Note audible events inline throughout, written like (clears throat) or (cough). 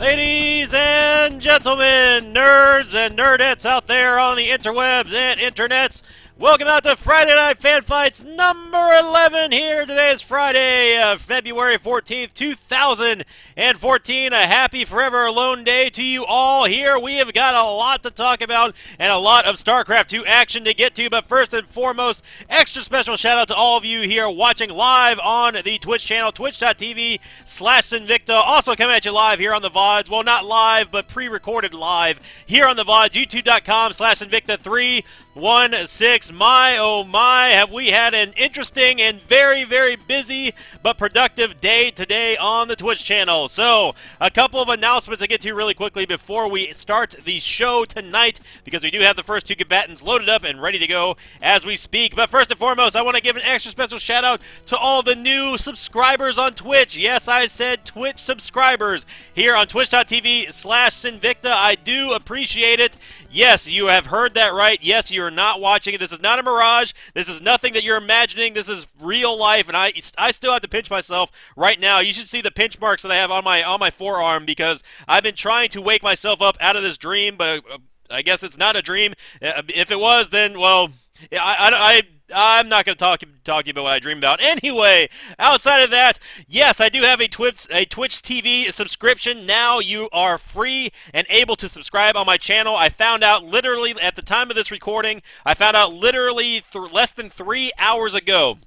Ladies and gentlemen, nerds and nerdettes out there on the interwebs and internets, welcome out to Friday Night Fan Fights number 11 here. Today is Friday, uh, February 14th, 2014. A happy Forever Alone day to you all here. We have got a lot to talk about and a lot of StarCraft 2 action to get to, but first and foremost, extra special shout out to all of you here watching live on the Twitch channel, twitch.tv slash Sinvicta. Also coming at you live here on the VODs. Well, not live, but pre-recorded live here on the VODs, youtube.com slash Sinvicta 3 one six. My oh my, have we had an interesting and very very busy but productive day today on the Twitch channel. So a couple of announcements to get to really quickly before we start the show tonight because we do have the first two combatants loaded up and ready to go as we speak. But first and foremost, I want to give an extra special shout out to all the new subscribers on Twitch. Yes, I said Twitch subscribers here on twitch.tv slash Sinvicta. I do appreciate it. Yes, you have heard that right. Yes, you're not watching it. This is not a mirage. This is nothing that you're imagining. This is real life, and I I still have to pinch myself right now. You should see the pinch marks that I have on my on my forearm because I've been trying to wake myself up out of this dream, but uh, I guess it's not a dream. Uh, if it was, then well, I, I, I I'm not going to talk talk you about what I dream about. Anyway, outside of that, yes, I do have a Twitch a Twitch TV subscription. Now you are free and able to subscribe on my channel. I found out literally at the time of this recording. I found out literally less than three hours ago.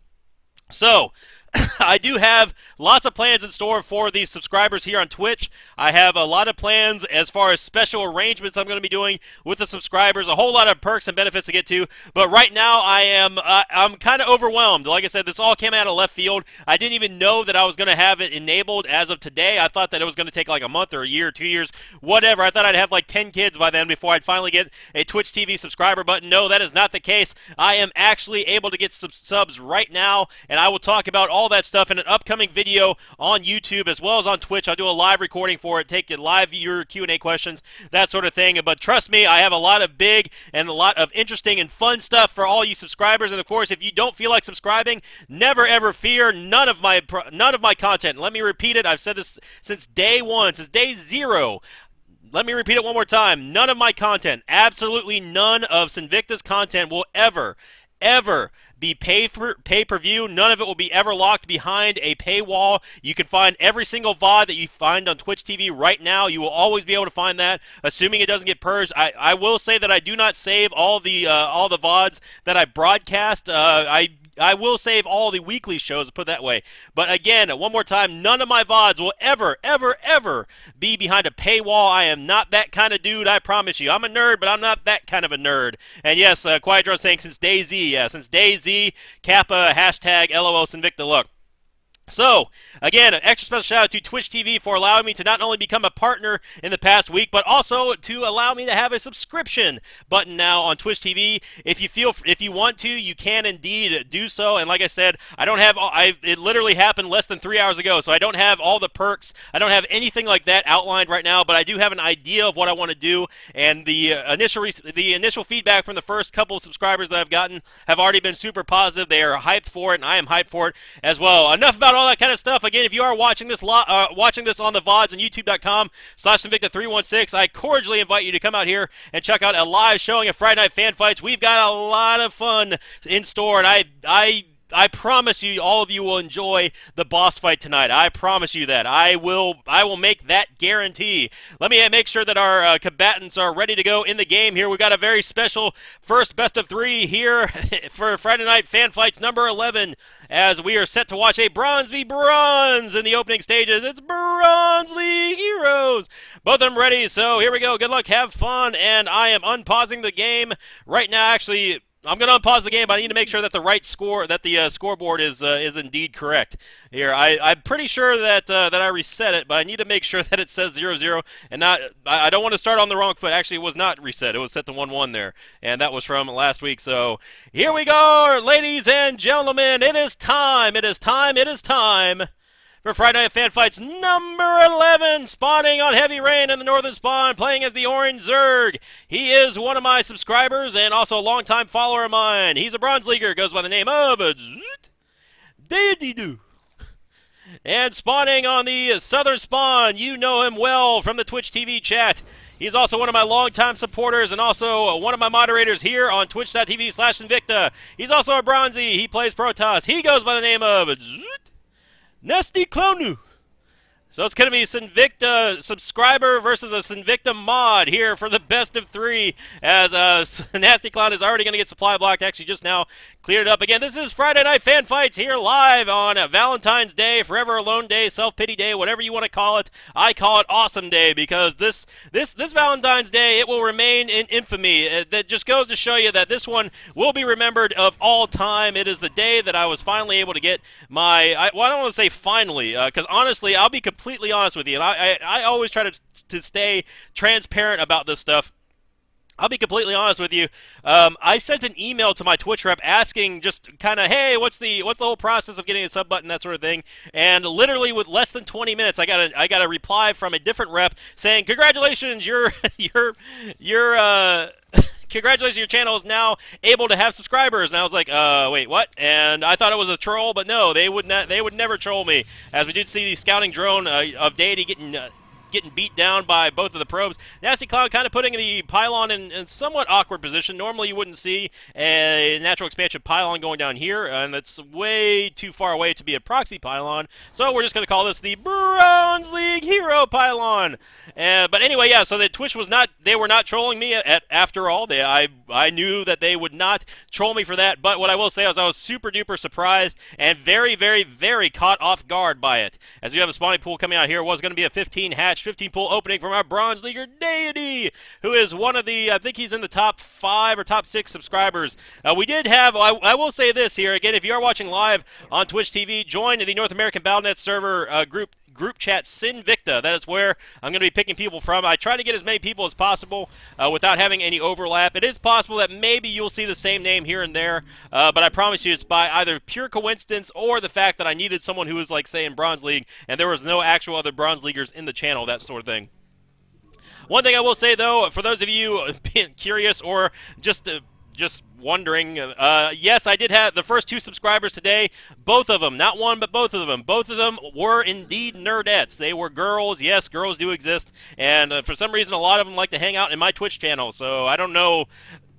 So (laughs) I do have lots of plans in store for the subscribers here on Twitch. I have a lot of plans as far as special arrangements I'm going to be doing with the subscribers. A whole lot of perks and benefits to get to. But right now, I am uh, I'm kind of overwhelmed. Like I said, this all came out of left field. I didn't even know that I was going to have it enabled as of today. I thought that it was going to take like a month or a year, two years, whatever. I thought I'd have like 10 kids by then before I'd finally get a Twitch TV subscriber button. No, that is not the case. I am actually able to get sub subs right now, and I will talk about all all that stuff in an upcoming video on YouTube as well as on Twitch. I'll do a live recording for it, take live your Q&A questions, that sort of thing. But trust me, I have a lot of big and a lot of interesting and fun stuff for all you subscribers. And of course, if you don't feel like subscribing, never ever fear. None of my none of my content. Let me repeat it. I've said this since day one, since day zero. Let me repeat it one more time. None of my content, absolutely none of Sinvicta's content will ever, ever be pay pay per view. None of it will be ever locked behind a paywall. You can find every single VOD that you find on Twitch TV right now. You will always be able to find that, assuming it doesn't get purged. I, I will say that I do not save all the uh, all the VODs that I broadcast. Uh, I I will save all the weekly shows, put it that way. But again, one more time, none of my VODs will ever, ever, ever be behind a paywall. I am not that kind of dude, I promise you. I'm a nerd, but I'm not that kind of a nerd. And yes, uh, Quiet Drone saying since day Z, yeah, since day Z, Kappa, hashtag LOL Sinvicta. Look, so, again, an extra special shout out to Twitch TV for allowing me to not only become a partner in the past week, but also to allow me to have a subscription button now on Twitch TV. If you feel, if you want to, you can indeed do so. And like I said, I don't have, I it literally happened less than three hours ago, so I don't have all the perks. I don't have anything like that outlined right now, but I do have an idea of what I want to do. And the uh, initial, the initial feedback from the first couple of subscribers that I've gotten have already been super positive. They are hyped for it, and I am hyped for it as well. Enough about all all that kind of stuff. Again, if you are watching this uh, watching this on the VODs on YouTube.com slash Sinvicta316, I cordially invite you to come out here and check out a live showing of Friday Night Fan Fights. We've got a lot of fun in store, and I I I promise you, all of you will enjoy the boss fight tonight. I promise you that. I will. I will make that guarantee. Let me make sure that our uh, combatants are ready to go in the game. Here we got a very special first best of three here (laughs) for Friday Night Fan Fights number 11, as we are set to watch a Bronze v Bronze in the opening stages. It's Bronze League Heroes. Both of them ready. So here we go. Good luck. Have fun. And I am unpausing the game right now. Actually I'm going to unpause the game, but I need to make sure that the right score, that the uh, scoreboard is uh, is indeed correct. Here, I, I'm pretty sure that uh, that I reset it, but I need to make (laughs) sure that it says 0-0 and not. I, I, don't want to start on the wrong foot. Actually, it was not reset. It was set to 1-1 there, and that was from last week. So here we go, ladies and gentlemen. It is time. It is time. It is time for Friday Night Fan Fights number 11, spawning on Heavy Rain in the Northern Spawn, playing as the Orange Zerg. He is one of my subscribers and also a longtime follower of mine. He's a Bronze Leaguer, goes by the name of Deididu. And spawning on the southern spawn, you know him well from the Twitch TV chat. He's also one of my longtime supporters and also one of my moderators here on twitch.tv slash Sinvicta. He's also a Bronzy. He plays Protoss. He goes by the name of Nasty Clownu. So it's going to be Sinvicta subscriber versus a Sinvicta mod here for the best of three as uh, (laughs) Nasty Clown is already going to get supply blocked. Actually, just now cleared it up again. This is Friday Night Fan Fights here live on Valentine's Day, Forever Alone Day, Self Pity Day, whatever you want to call it. I call it Awesome Day because this this this Valentine's Day it will remain in infamy. It, uh, that just goes to show you that this one will be remembered of all time. It is the day that I was finally able to get my. I, well, I don't want to say finally because uh, honestly, I'll be completely honest with you, and I, I, I always try to to stay transparent about this stuff. I'll be completely honest with you. Um, I sent an email to my Twitch rep asking just kind of, hey, what's the what's the whole process of getting a sub button, that sort of thing. And literally with less than 20 minutes, I got a I got a reply from a different rep saying, congratulations, your (laughs) your your uh, (laughs) congratulations, your channel is now able to have subscribers. And I was like, uh, wait, what? And I thought it was a troll, but no, they would not. They would never troll me. As we did see the scouting drone uh, of Deity getting. Uh, getting beat down by both of the probes. Nasty Clown kind of putting the pylon in, in somewhat awkward position. Normally you wouldn't see a natural expansion pylon going down here, and it's way too far away to be a proxy pylon. So we're just going to call this the Bronze League Hero Pylon. Uh, but anyway, yeah, so the Twitch was not, they were not trolling me at, at, after all. They, I, I knew that they would not troll me for that, but what I will say is I was super duper surprised and very, very, very caught off guard by it. As you have a spawning pool coming out here, it was going to be a 15 hatch 15 pool opening from our Bronze Leaguer Deity, who is one of the, I think he's in the top five or top six subscribers. Uh, we did have, I, I, will say this here, again, if you are watching live on Twitch TV, join the North American Battle.net server uh, group group chat Sinvicta. That is where I'm going to be picking people from. I try to get as many people as possible uh, without having any overlap. It is possible that maybe you'll see the same name here and there, uh, but I promise you it's by either pure coincidence or the fact that I needed someone who was like, say, in Bronze League, and there was no actual other Bronze Leaguers in the channel, that sort of thing. One thing I will say, though, for those of you (laughs) curious or just uh, just wondering, uh, yes, I did have the first two subscribers today. Both of them, not one, but both of them. Both of them were indeed nerdettes. They were girls. Yes, girls do exist. And uh, for some reason, a lot of them like to hang out in my Twitch channel. So I don't know.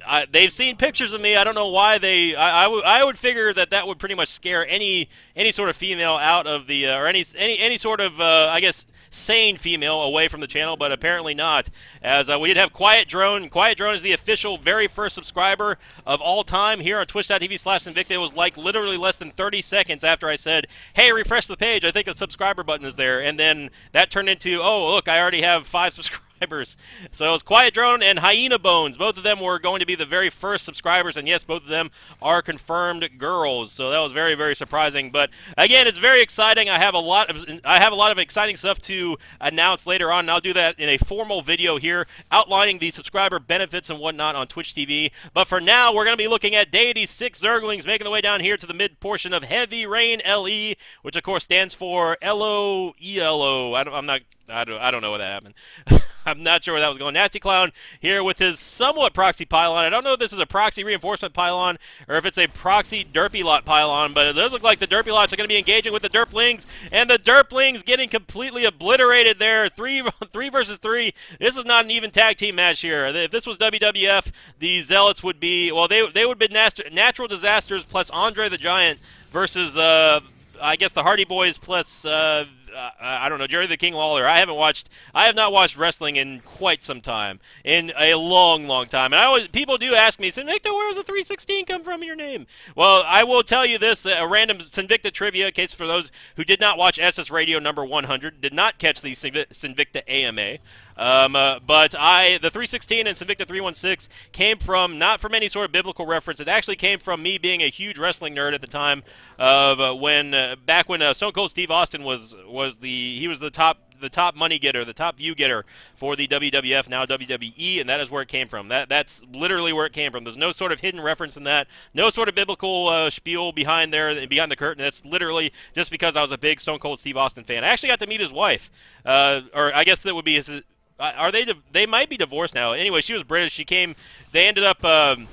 I, they've seen pictures of me. I don't know why they. I, I, would figure that that would pretty much scare any any sort of female out of the uh, or any any any sort of uh, I guess sane female away from the channel, but apparently not. As uh, we did have Quiet Drone. Quiet Drone is the official very first subscriber of all time here on twitch.tv slash Sinvicta. It was like literally less than 30 seconds after I said, hey, refresh the page. I think the subscriber button is there. And then that turned into, oh, look, I already have five subscribers subscribers. So it was Quiet Drone and Hyena Bones. Both of them were going to be the very first subscribers, and yes, both of them are confirmed girls. So that was very, very surprising. But again, it's very exciting. I have a lot of I have a lot of exciting stuff to announce later on, and I'll do that in a formal video here outlining the subscriber benefits and whatnot on Twitch TV. But for now, we're going to be looking at Deity Six Zerglings making the way down here to the mid portion of Heavy Rain LE, which of course stands for L O E L O. I'm not I don't, I don't know what that happened. (laughs) I'm not sure where that was going. Nasty Clown here with his somewhat proxy pylon. I don't know if this is a proxy reinforcement pylon or if it's a proxy derpy lot pylon, but it does look like the derpy lots are going to be engaging with the derplings, and the derplings getting completely obliterated there. Three, (laughs) three versus three. This is not an even tag team match here. If this was WWF, the Zealots would be, well, they, they would be natural disasters plus Andre the Giant versus, uh, I guess, the Hardy Boys plus. Uh, uh, I don't know Jerry the King Lawler. I haven't watched. I have not watched wrestling in quite some time, in a long, long time. And I always people do ask me, Sinvicta, where does the 316 come from in your name? Well, I will tell you this: a random Sinvicta trivia case for those who did not watch SS Radio number 100, did not catch the Sinvicta AMA. Um, uh, but I, the 316 and Sinvicta 316 came from not from any sort of biblical reference. It actually came from me being a huge wrestling nerd at the time of uh, when uh, back when uh, Stone Cold Steve Austin was was the he was the top the top money getter, the top view getter for the WWF, now WWE, and that is where it came from. That That's literally where it came from. There's no sort of hidden reference in that, no sort of biblical uh, spiel behind there, behind the curtain. That's literally just because I was a big Stone Cold Steve Austin fan. I actually got to meet his wife, uh, or I guess that would be his, are they? They might be divorced now. Anyway, she was British. She came. They ended up. Um,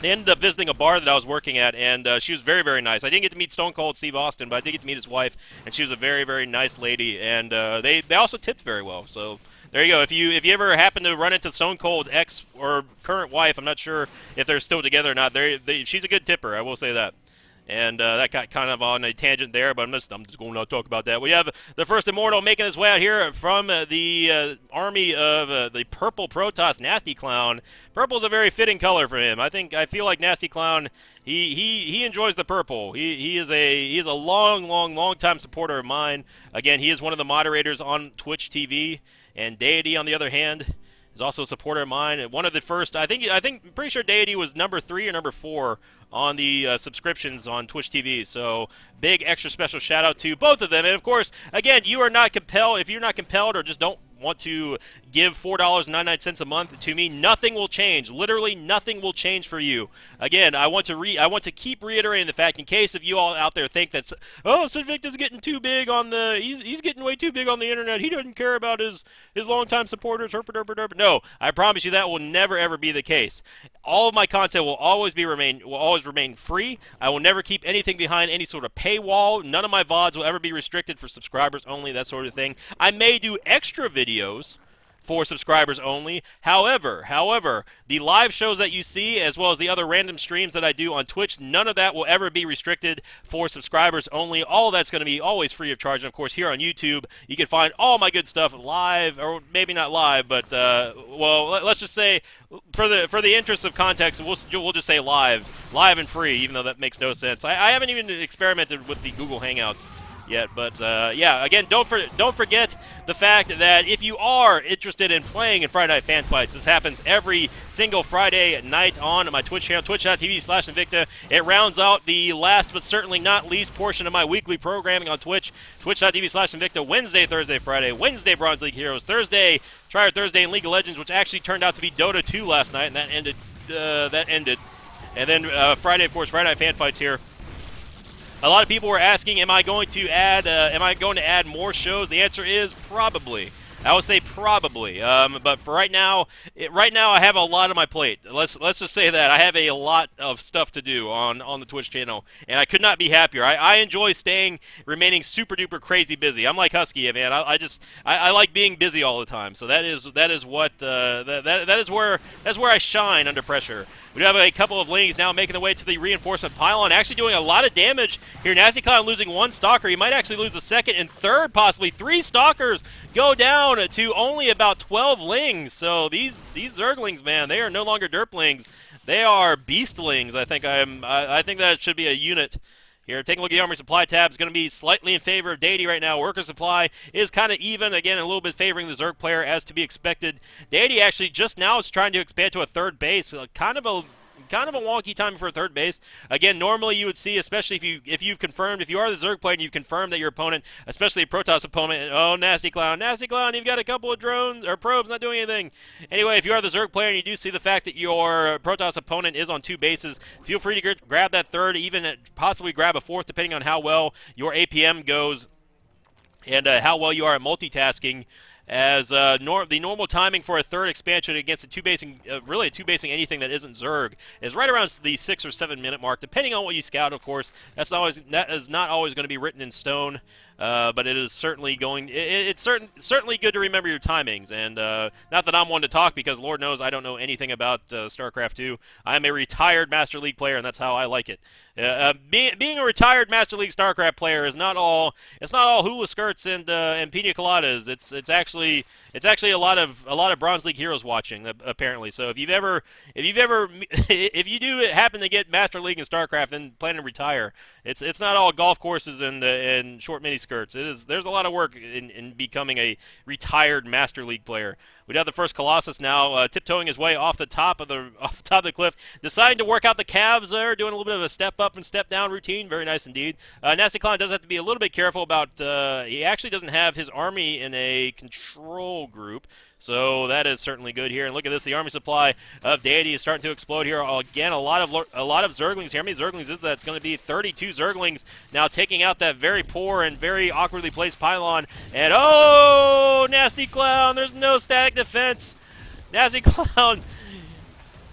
they ended up visiting a bar that I was working at, and uh, she was very, very nice. I didn't get to meet Stone Cold Steve Austin, but I did get to meet his wife, and she was a very, very nice lady. And uh, they they also tipped very well. So there you go. If you if you ever happen to run into Stone Cold's ex or current wife, I'm not sure if they're still together or not. They, she's a good tipper. I will say that. And uh, that got kind of on a tangent there, but I'm just, I'm just going to talk about that. We have the first Immortal making his way out here from uh, the uh, army of uh, the Purple Protoss Nasty Clown. Purple's a very fitting color for him. I think I feel like Nasty Clown. He, he, he enjoys the purple. He, he is a he is a long long long time supporter of mine. Again, he is one of the moderators on Twitch TV. And Deity, on the other hand, is also a supporter of mine. One of the first, I think, I think, pretty sure Deity was number three or number four on the uh, subscriptions on Twitch TV. So big extra special shout out to both of them. And of course, again, you are not compelled if you're not compelled or just don't want to give $4.99 a month to me, nothing will change. Literally nothing will change for you. Again, I want to re I want to keep reiterating the fact in case if you all out there think that oh, is getting too big on the he's, he's getting way too big on the internet. He doesn't care about his his longtime supporters. No, I promise you that will never ever be the case. All of my content will always be remain will always remain free. I will never keep anything behind any sort of paywall. None of my VODs will ever be restricted for subscribers only, that sort of thing. I may do extra videos for subscribers only. However, however, the live shows that you see, as well as the other random streams that I do on Twitch, none of that will ever be restricted for subscribers only. All that's going to be always free of charge. And of course, here on YouTube, you can find all my good stuff live, or maybe not live, but uh, well, let's just say for the for the interest of context, we'll we'll just say live, live and free, even though that makes no sense. I, I haven't even experimented with the Google Hangouts yet. But uh, yeah, again, don't for, don't forget the fact that if you are interested in playing in Friday Night Fan Fights, this happens every single Friday night on my Twitch channel, twitch.tv slash Sinvicta. It rounds out the last but certainly not least portion of my weekly programming on Twitch, twitch.tv slash Sinvicta, Wednesday, Thursday, Friday, Wednesday, Bronze League Heroes, Thursday, Try Hard Thursday in League of Legends, which actually turned out to be Dota 2 last night, and that ended. Uh, that ended. And then uh, Friday, of course, Friday Night Fan Fights here a lot of people were asking, am I going to add, uh, am I going to add more shows? The answer is probably. I would say probably, um, but for right now, it, right now I have a lot on my plate. Let's let's just say that I have a lot of stuff to do on on the Twitch channel, and I could not be happier. I, I enjoy staying, remaining super duper crazy busy. I'm like Husky, man. I, I just I, I, like being busy all the time. So that is that is what uh, that, that that is where that's where I shine under pressure. We do have a couple of lings now making the way to the reinforcement pylon, actually doing a lot of damage here. Nasty Clown losing one stalker. He might actually lose the second and third, possibly three stalkers go down to only about 12 lings. So these these Zerglings, man, they are no longer derplings. They are beastlings. I think I'm. I, I think that should be a unit here. Taking a look at the Armory Supply tab is going to be slightly in favor of Deity right now. Worker Supply is kind of even, again, a little bit favoring the Zerg player as to be expected. Deity actually just now is trying to expand to a third base. Uh, kind of a kind of a wonky time for third base. Again, normally you would see, especially if you if you've confirmed, if you are the Zerg player and you've confirmed that your opponent, especially a Protoss opponent, oh nasty clown, nasty clown, you've got a couple of drones or probes not doing anything. Anyway, if you are the Zerg player and you do see the fact that your Protoss opponent is on two bases, feel free to grab that third, even possibly grab a fourth, depending on how well your APM goes and uh, how well you are at multitasking as uh, nor the normal timing for a third expansion against a two basing, uh, really a two basing anything that isn't Zerg is right around the six or seven minute mark, depending on what you scout. Of course, that's not always that is not always going to be written in stone. Uh, but it is certainly going. It, it's certain, certainly good to remember your timings, and uh, not that I'm one to talk because Lord knows I don't know anything about uh, StarCraft 2. I'm a retired Master League player, and that's how I like it. Uh, uh, being, being a retired Master League StarCraft player is not all. It's not all hula skirts and and pina coladas. It's it's actually it's actually a lot of a lot of Bronze League heroes watching apparently. So if you've ever if you've ever (laughs) if you do happen to get Master League and StarCraft and plan to retire, it's it's not all golf courses and and short mini skirts. It is there's a lot of work in, in becoming a retired Master League player. We'd have the first Colossus now uh, tiptoeing his way off the top of the (laughs) off the top of the cliff, deciding to work out the calves there, doing a little bit of a step up and step down routine. Very nice indeed. Uh, Nasty Clown does have to be a little bit careful about. Uh, he actually doesn't have his army in a control group, so that is certainly good here. And look at this, the army supply of Deity is starting to explode here. Again, a lot of a lot of Zerglings here. How many Zerglings is that? It's going to be 32 Zerglings now taking out that very poor and very awkwardly placed pylon. And oh, Nasty Clown, there's no defense. Nazi (laughs) Clown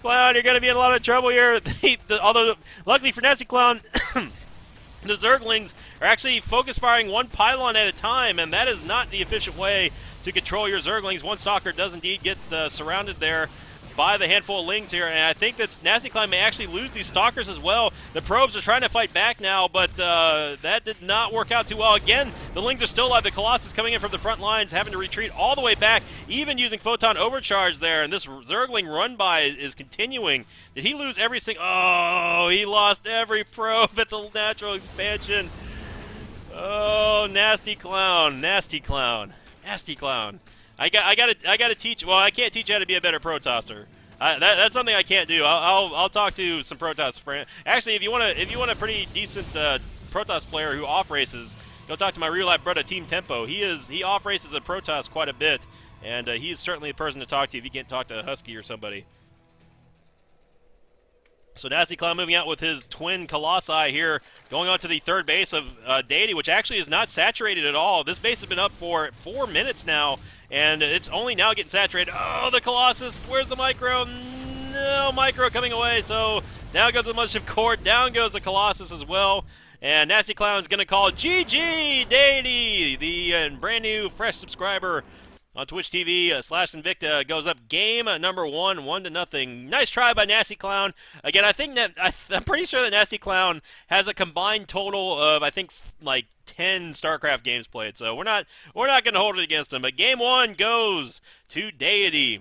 Clown, you're going to be in a lot of trouble here. (laughs) although, luckily for Nazi Clown, (coughs) the Zerglings are actually focus firing one pylon at a time, and that is not the efficient way to control your Zerglings. One Stalker does indeed get uh, surrounded there by the handful of Lings here, and I think that Nasty Clown may actually lose these Stalkers as well. The Probes are trying to fight back now, but uh, that did not work out too well. Again, the Lings are still alive. The Colossus coming in from the front lines, having to retreat all the way back, even using Photon Overcharge there, and this Zergling run by is continuing. Did he lose every single... Oh, he lost every probe at the natural expansion. Oh, Nasty Clown, Nasty Clown, Nasty Clown. I got, I got to, I got to teach. Well, I can't teach you how to be a better protosser. that, that's something I can't do. I'll, I'll, I'll talk to some Protoss friends. Actually, if you want to, if you want a pretty decent uh, Protoss player who off races, go talk to my real life brother Team Tempo. He is, he off races a Protoss quite a bit, and uh, he's certainly a person to talk to if you can't talk to a Husky or somebody. So Nasty Clown moving out with his twin Colossi here, going on to the third base of uh, Deity, which actually is not saturated at all. This base has been up for four minutes now, and it's only now getting saturated. Oh, the Colossus, where's the Micro? No, Micro coming away, so now goes the Mothership Core, down goes the Colossus as well. And Nasty Clown is going to call GG Deity, the uh, brand new fresh subscriber on Twitch TV uh, slash Sinvicta goes up game number one, one to nothing. Nice try by Nasty Clown. Again, I think that I, am pretty sure that Nasty Clown has a combined total of I think like 10 StarCraft games played. So we're not we're not going to hold it against him. But game one goes to Deity.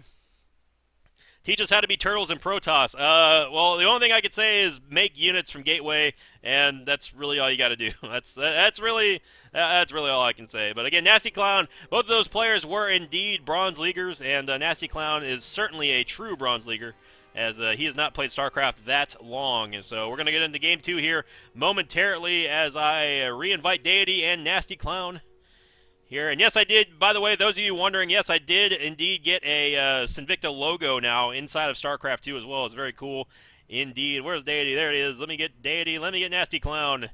Teach us how to be turtles in Protoss. Uh, well, the only thing I could say is make units from Gateway, and that's really all you got to do. (laughs) That's that's really that's really all I can say. But again, Nasty Clown, both of those players were indeed Bronze Leaguers, and uh, Nasty Clown is certainly a true Bronze Leaguer as uh, he has not played StarCraft that long. And so we're going to get into Game 2 here momentarily as I uh, re-invite Deity and Nasty Clown here. And yes, I did, by the way, those of you wondering, yes, I did indeed get a uh, Sinvicta logo now inside of StarCraft 2 as well. It's very cool indeed. Where's Deity? There it is. Let me get Deity. Let me get Nasty Clown.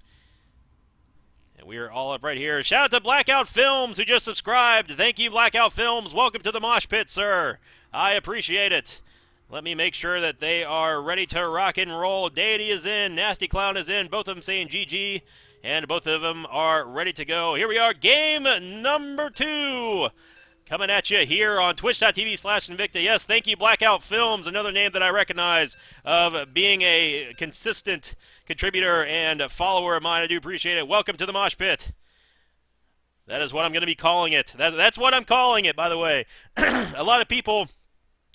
We are all up right here. Shout out to Blackout Films who just subscribed. Thank you, Blackout Films. Welcome to the Mosh Pit, sir. I appreciate it. Let me make sure that they are ready to rock and roll. Deity is in. Nasty Clown is in. Both of them saying GG and both of them are ready to go. Here we are, game number two. Coming at you here on twitch.tv slash Sinvicta. Yes, thank you, Blackout Films, another name that I recognize of being a consistent contributor and follower of mine. I do appreciate it. Welcome to the Mosh Pit. That is what I'm going to be calling it. That, that's what I'm calling it, by the way. (clears throat) a lot of people,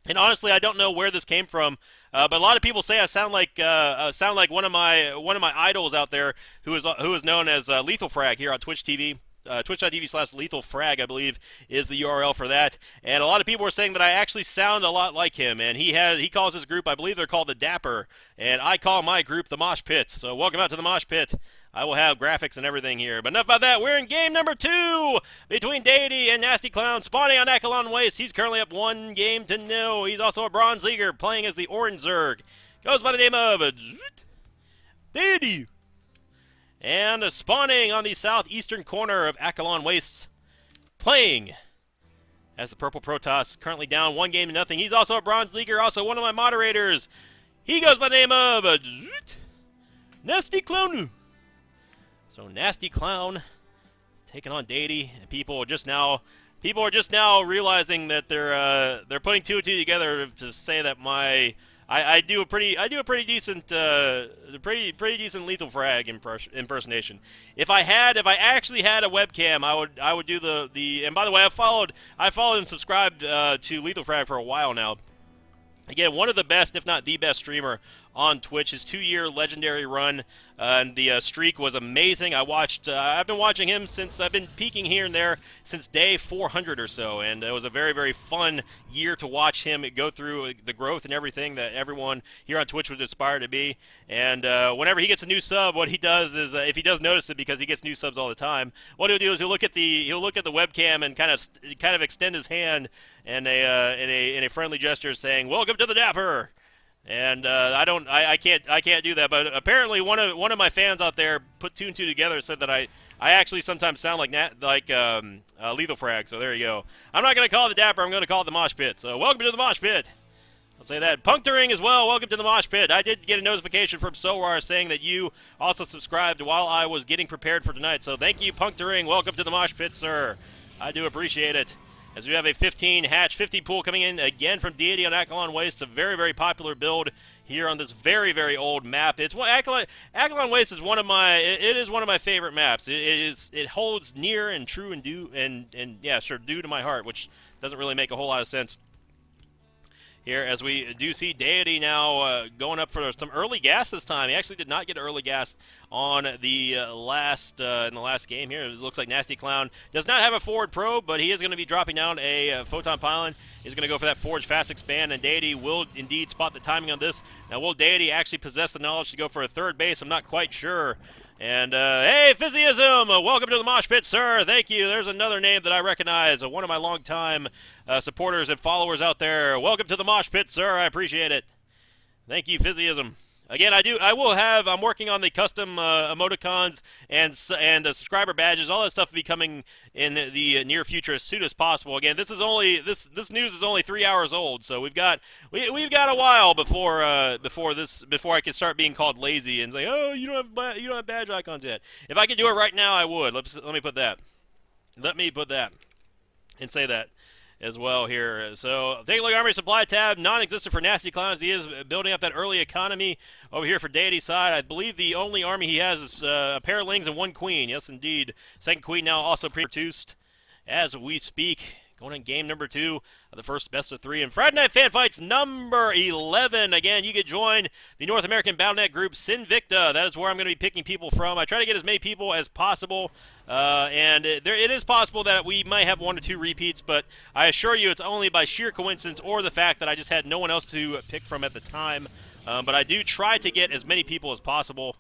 and honestly, I don't know where this came from. Uh, but a lot of people say I sound like uh, uh, sound like one of my one of my idols out there who is who is known as uh, Lethal Frag here on Twitch TV. Uh, twitch.tv slash lethal frag i believe is the url for that and a lot of people are saying that i actually sound a lot like him and he has he calls his group i believe they're called the dapper and i call my group the mosh pit so welcome out to the mosh pit I will have graphics and everything here. But enough about that. We're in game number two between Deity and Nasty Clown. Spawning on Akilon Waste. He's currently up one game to nil. He's also a Bronze Leaguer playing as the Orange Zerg. Goes by the name of Deity. And spawning on the southeastern corner of Akilon Wastes. Playing as the Purple Protoss. Currently down one game to nothing. He's also a Bronze Leaguer. Also one of my moderators. He goes by the name of Nasty Clown. So nasty clown taking on Deity, and people are just now people are just now realizing that they're uh, they're putting two and two together to say that my I, I do a pretty I do a pretty decent uh, pretty pretty decent lethal frag impersonation. If I had if I actually had a webcam, I would I would do the the and by the way I followed I followed and subscribed uh, to lethal frag for a while now. Again, one of the best, if not the best streamer on Twitch. His two-year legendary run uh, and the uh, streak was amazing. I watched. Uh, I've been watching him since I've been peeking here and there since day 400 or so, and it was a very very fun year to watch him go through the growth and everything that everyone here on Twitch would aspire to be. And uh, whenever he gets a new sub, what he does is, uh, if he does notice it because he gets new subs all the time, what he'll do is he'll look at the he'll look at the webcam and kind of kind of extend his hand and a uh, in a in a friendly gesture saying, "Welcome to the Dapper." And uh, I don't, I, I, can't, I can't do that. But apparently, one of one of my fans out there put two and two together, said that I, I actually sometimes sound like Nat, like um, uh, Lethal Frag. So there you go. I'm not going to call the Dapper. I'm going to call it the Mosh Pit. So welcome to the Mosh Pit. I'll say that. Puncturing as well. Welcome to the Mosh Pit. I did get a notification from Sowar saying that you also subscribed while I was getting prepared for tonight. So thank you, Puncturing. Welcome to the Mosh Pit, sir. I do appreciate it. As we have a 15 hatch, 50 pool coming in again from Deity on Akilon Waste. A very, very popular build here on this very, very old map. It's one Akilon Waste is one of my it is one of my favorite maps. It, it is it holds near and true and due and and yeah, sure, due to my heart, which doesn't really make a whole lot of sense here as we do see Deity now uh, going up for some early gas this time. He actually did not get early gas on the uh, last uh, in the last game here. It looks like Nasty Clown does not have a forward probe, but he is going to be dropping down a uh, photon pylon. He's going to go for that Forge Fast Expand, and Deity will indeed spot the timing on this. Now, will Deity actually possess the knowledge to go for a third base? I'm not quite sure. And uh, hey, Physiism, uh, welcome to the Mosh Pit, sir. Thank you. There's another name that I recognize, uh, one of my longtime uh, supporters and followers out there. Welcome to the Mosh Pit, sir. I appreciate it. Thank you, Physiism. Again, I do. I will have. I'm working on the custom uh, emoticons and and the subscriber badges. All that stuff will be coming in the near future as soon as possible. Again, this is only this this news is only three hours old, so we've got we we've got a while before uh, before this before I can start being called lazy and say, oh, you don't have you don't have badge icons yet. If I could do it right now, I would. Let's let me put that. Let me put that and say that as well here. So take a look at Army Supply tab, non-existent for Nasty Clown as he is building up that early economy over here for Deity side. I believe the only army he has is uh, a pair of lings and one queen. Yes, indeed. Second queen now also pre-produced as we speak. Going in game number two of the first best of three. And Friday Night Fan Fights number 11. Again, you can join the North American Battle.net group Sinvicta. That is where I'm going to be picking people from. I try to get as many people as possible. Uh, and it, there, it is possible that we might have one or two repeats, but I assure you it's only by sheer coincidence or the fact that I just had no one else to pick from at the time. Um, but I do try to get as many people as possible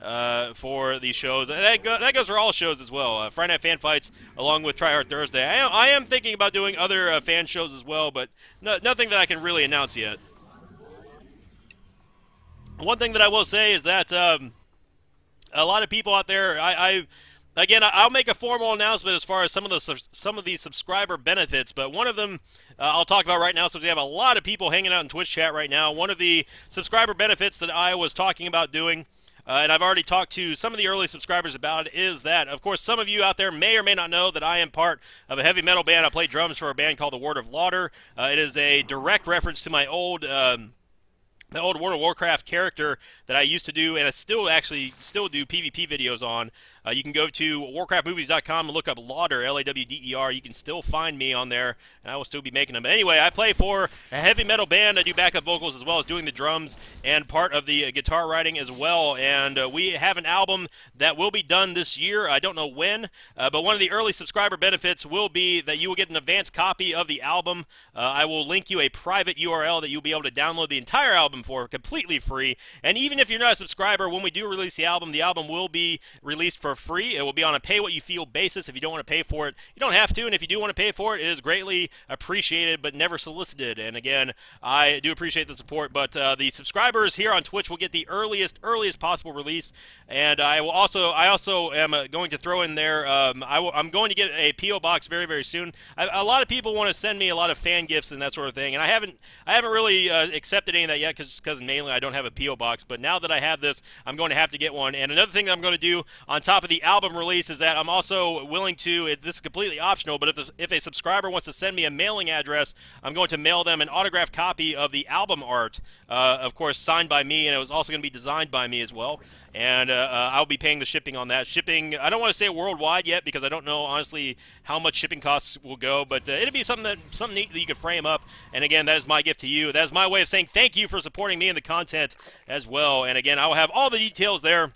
uh, for these shows. And that, go, that goes for all shows as well. Uh, Friday Night Fan Fights, along with Try Hard Thursday. I am, I am thinking about doing other uh, fan shows as well, but no, nothing that I can really announce yet. One thing that I will say is that um, a lot of people out there, I, I again, I'll make a formal announcement as far as some of the some of these subscriber benefits, but one of them uh, I'll talk about right now since we have a lot of people hanging out in Twitch chat right now. One of the subscriber benefits that I was talking about doing uh, and I've already talked to some of the early subscribers about it, is that, of course, some of you out there may or may not know that I am part of a heavy metal band. I play drums for a band called the Word of Lawder. Uh, it is a direct reference to my old. Um, the old World of Warcraft character that I used to do, and I still actually still do PvP videos on. Uh, you can go to warcraftmovies.com and look up Lawder, L-A-W-D-E-R. You can still find me on there, and I will still be making them. But anyway, I play for a heavy metal band. I do backup vocals as well as doing the drums and part of the uh, guitar writing as well. And uh, we have an album that will be done this year. I don't know when, uh, but one of the early subscriber benefits will be that you will get an advanced copy of the album. Uh, I will link you a private URL that you'll be able to download the entire album for completely free. And even if you're not a subscriber, when we do release the album, the album will be released for free. It will be on a pay what you feel basis. If you don't want to pay for it, you don't have to. And if you do want to pay for it, it is greatly appreciated but never solicited. And again, I do appreciate the support. But uh, the subscribers here on Twitch will get the earliest, earliest possible release. And I will also, I also am uh, going to throw in there. Um, I am going to get a PO box very, very soon. I, a lot of people want to send me a lot of fan gifts and that sort of thing, and I haven't, I haven't really uh, accepted any of that yet because mainly I don't have a PO box. But now that I have this, I'm going to have to get one. And another thing that I'm going to do on top of the album release is that I'm also willing to. This is completely optional, but if if a subscriber wants to send me a mailing address, I'm going to mail them an autographed copy of the album art, uh, of course signed by me, and it was also going to be designed by me as well and uh, uh, I'll be paying the shipping on that. Shipping, I don't want to say worldwide yet because I don't know honestly how much shipping costs will go, but uh, it'll be something that something neat that you can frame up. And again, that is my gift to you. That is my way of saying thank you for supporting me and the content as well. And again, I will have all the details there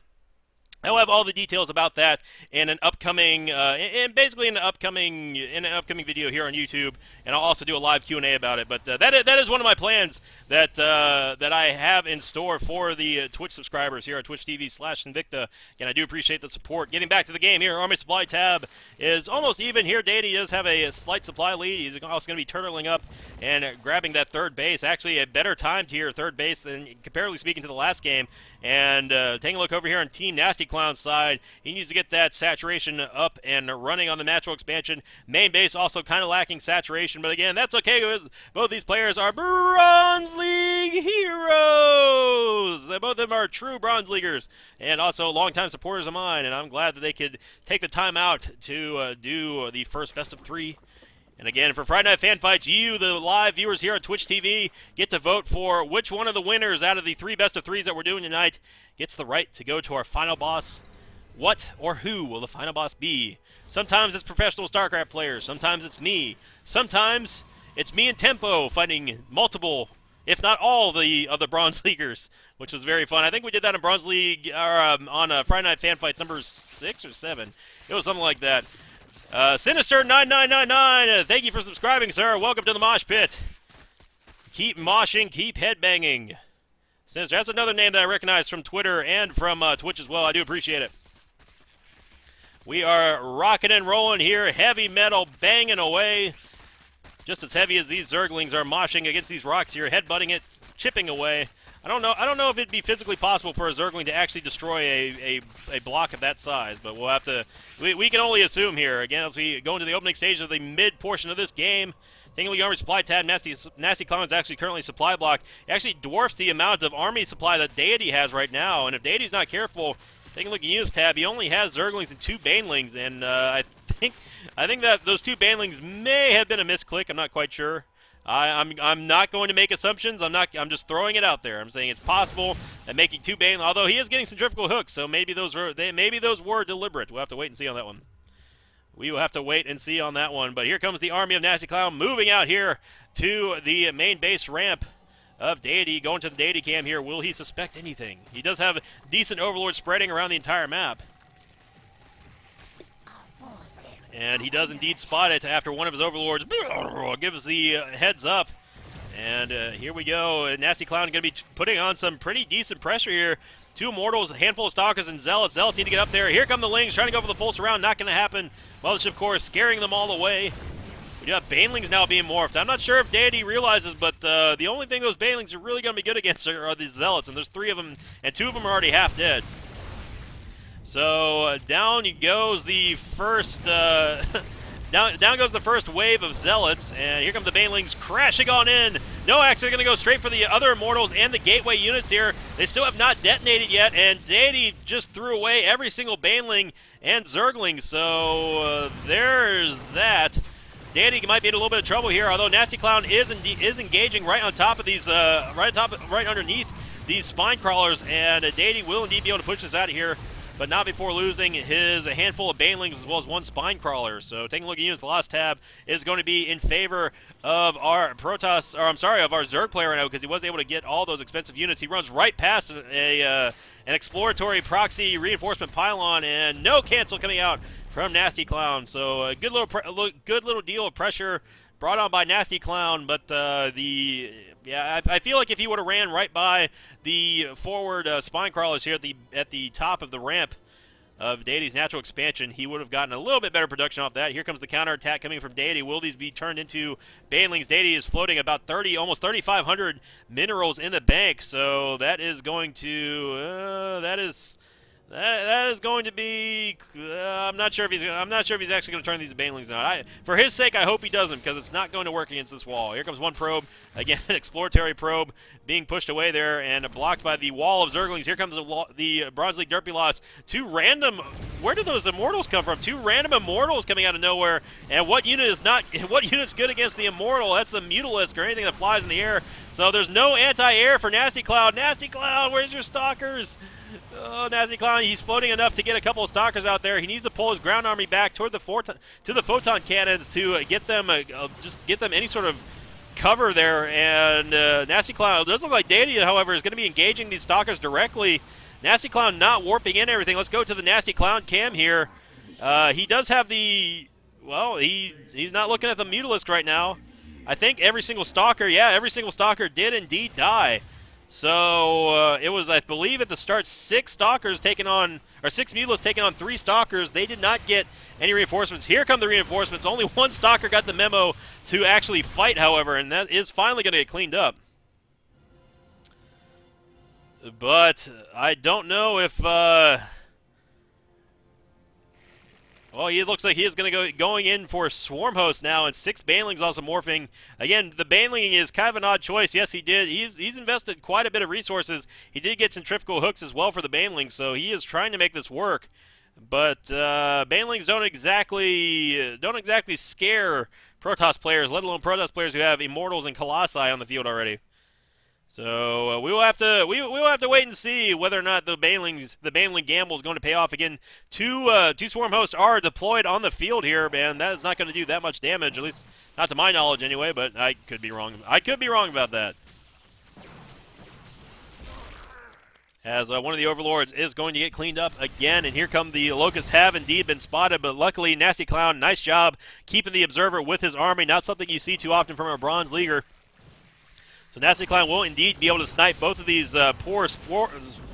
I'll have all the details about that in an upcoming, uh, in basically in an upcoming, in an upcoming video here on YouTube, and I'll also do a live Q and A about it. But uh, that is, that is one of my plans that uh, that I have in store for the uh, Twitch subscribers here at Twitch TV slash Sinvicta. Again, I do appreciate the support. Getting back to the game here, Army Supply tab is almost even here. Deity does have a, a slight supply lead. He's also going to be turtling up and grabbing that third base. Actually, a better timed here third base than comparatively speaking to the last game. And uh, taking a look over here on Team Nasty Clown's side, he needs to get that saturation up and running on the natural expansion. Main base also kind of lacking saturation, but again, that's okay because both these players are Bronze League heroes. Both of them are true Bronze Leaguers and also longtime supporters of mine, and I'm glad that they could take the time out to uh, do the first best of three and again, for Friday Night Fan Fights, you, the live viewers here on Twitch TV, get to vote for which one of the winners out of the three best of threes that we're doing tonight gets the right to go to our final boss. What or who will the final boss be? Sometimes it's professional StarCraft players. Sometimes it's me. Sometimes it's me and Tempo fighting multiple, if not all, the of the Bronze (laughs) Leaguers, which was very fun. I think we did that in Bronze League or um, on uh, Friday Night Fan Fights number six or seven. It was something like that. Uh, Sinister9999, uh, thank you for subscribing, sir. Welcome to the Mosh Pit. Keep moshing, keep headbanging. Sinister, that's another name that I recognize from Twitter and from uh, Twitch as well. I do appreciate it. We are rocking and rolling here, heavy metal banging away. Just as heavy as these Zerglings are moshing against these rocks here, headbutting it, chipping away. I don't know. I don't know if it'd be physically possible for a Zergling to actually destroy a, a, a block of that size, but we'll have to. We, we can only assume here. Again, as we go into the opening stage of the mid portion of this game, Thingy Army Supply Tab Nasty Nasty Clown is actually currently supply block. It actually dwarfs the amount of army supply that Deity has right now, and if Deity's not careful, taking a look at Units tab, he only has Zerglings and two Banelings, and uh, I think I think that those two Banelings may have been a misclick. I'm not quite sure. I, am I'm, I'm not going to make assumptions. I'm not. I'm just throwing it out there. I'm saying it's possible that making two Bane, although he is getting centrifugal hooks, so maybe those were they, maybe those were deliberate. We'll have to wait and see on that one. We will have to wait and see on that one. But here comes the army of Nasty Clown moving out here to the main base ramp of Deity, going to the Deity cam here. Will he suspect anything? He does have decent Overlord spreading around the entire map. And he does indeed spot it after one of his overlords gives the uh, heads up. And uh, here we go. Nasty Clown going to be putting on some pretty decent pressure here. Two Immortals, a handful of Stalkers, and Zealots. Zealots need to get up there. Here come the Lings trying to go for the full surround. Not going to happen. Mothership Core scaring them all away. We do have Banelings now being morphed. I'm not sure if Deity realizes, but uh, the only thing those Banelings are really going to be good against are, are the Zealots, and there's three of them, and two of them are already half dead. So uh, down goes the first. Uh, (laughs) down, down goes the first wave of zealots, and here come the banelings crashing on in. No, actually, going to go straight for the other immortals and the gateway units here. They still have not detonated yet, and Deity just threw away every single baneling and zergling. So uh, there's that. Danny might be in a little bit of trouble here, although Nasty Clown is is engaging right on top of these, uh, right on top, right underneath these spine crawlers, and uh, Deity will indeed be able to push this out of here but not before losing his a handful of Banelings as well as one Spine Crawler. So taking a look at units, the last tab is going to be in favor of our Protoss, or I'm sorry, of our Zerg player right now because he was able to get all those expensive units. He runs right past a uh, an exploratory proxy reinforcement pylon and no cancel coming out from Nasty Clown. So a good little good little deal of pressure brought on by Nasty Clown, but uh, the yeah, I, I, feel like if he would have ran right by the forward uh, spine crawlers here at the at the top of the ramp of Deity's natural expansion, he would have gotten a little bit better production off that. Here comes the counter attack coming from Deity. Will these be turned into Banelings? Deity is floating about 30, almost 3,500 minerals in the bank, so that is going to uh, that is that, that is going to be. Uh, I'm not sure if he's. Gonna, I'm not sure if he's actually going to turn these banelings out. I, for his sake, I hope he doesn't because it's not going to work against this wall. Here comes one probe (laughs) again, an exploratory probe being pushed away there and blocked by the wall of Zerglings. Here comes the, the Bronze League Derpy Lots. Two random. Where did those Immortals come from? Two random Immortals coming out of nowhere. And what unit is not? (laughs) What unit's good against the Immortal? That's the Mutalisk or anything that flies in the air. So there's no anti-air for Nasty Clown. Nasty Clown, where's your Stalkers? Oh, Nasty Clown, he's floating enough to get a couple of stalkers out there. He needs to pull his ground army back toward the to the photon cannons to uh, get them uh, uh, just get them any sort of cover there. And uh, Nasty Clown, does look like Deity, however, is going to be engaging these stalkers directly. Nasty Clown not warping in everything. Let's go to the Nasty Clown cam here. Uh, he does have the well, he he's not looking at the Mutalisk right now. I think every single stalker, yeah, every single stalker did indeed die. So uh, it was, I believe, at the start, six Stalkers taking on, or six Mutalisks taking on three Stalkers. They did not get any reinforcements. Here come the reinforcements. Only one Stalker got the memo to actually fight, however, and that is finally going to get cleaned up. but I don't know if. Uh, well, he looks like he is going to go going in for Swarm Host now, and six Banelings also morphing. Again, the Baneling is kind of an odd choice. Yes, he did. He's he's invested quite a bit of resources. He did get centrifugal hooks as well for the Baneling, so he is trying to make this work. But uh, Banelings don't exactly don't exactly scare Protoss players, let alone Protoss players who have Immortals and Colossi on the field already. So uh, we will have to we, we will have to wait and see whether or not the Banelings the Baneling gamble is going to pay off again. Two uh, two swarm hosts are deployed on the field here, man. That is not going to do that much damage, at least not to my knowledge anyway. But I could be wrong. I could be wrong about that. As uh, one of the overlords is going to get cleaned up again, and here come the locusts have indeed been spotted, but luckily Nasty Clown, nice job keeping the observer with his army. Not something you see too often from a bronze leaguer. So Nasty Clown will indeed be able to snipe both of these uh, poor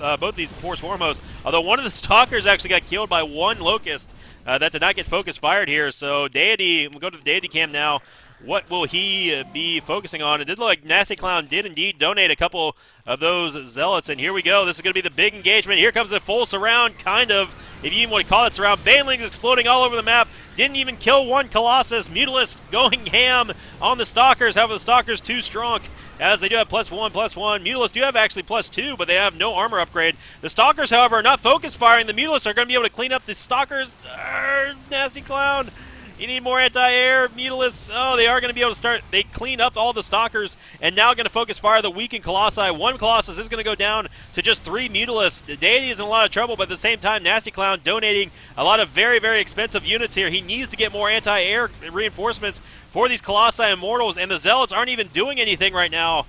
uh, both these poor swarm hosts. Although one of the (laughs) stalkers actually got killed by one locust uh, that did not get focus fired here. So Deity, we'll go to the Deity cam now. What will he uh, be focusing on? It did look like Nasty Clown did indeed donate a couple of those zealots, and here we go. This is going to be the big engagement. Here comes the full surround, kind of, if you even want to call it surround. Banelings exploding all over the map. Didn't even kill one Colossus. Mutalisk going ham on the Stalkers. However, the Stalkers too strong as they do have plus one, plus one. Mutalisks do have actually plus two, but they have no armor upgrade. The Stalkers, however, are not focus firing. The Mutalisks are going to be able to clean up the Stalkers. Arrgh, nasty clown. You need more anti-air, Mutalisks. Oh, they are going to be able to start. They clean up all the Stalkers and now going to focus fire the weakened Colossi. One Colossus is going to go down to just three Mutalisks. Deity is in a lot of trouble, but at the same time, Nasty Clown donating a lot of very, very expensive units here. He needs to get more anti-air reinforcements for these Colossi Immortals, and the Zealots aren't even doing anything right now.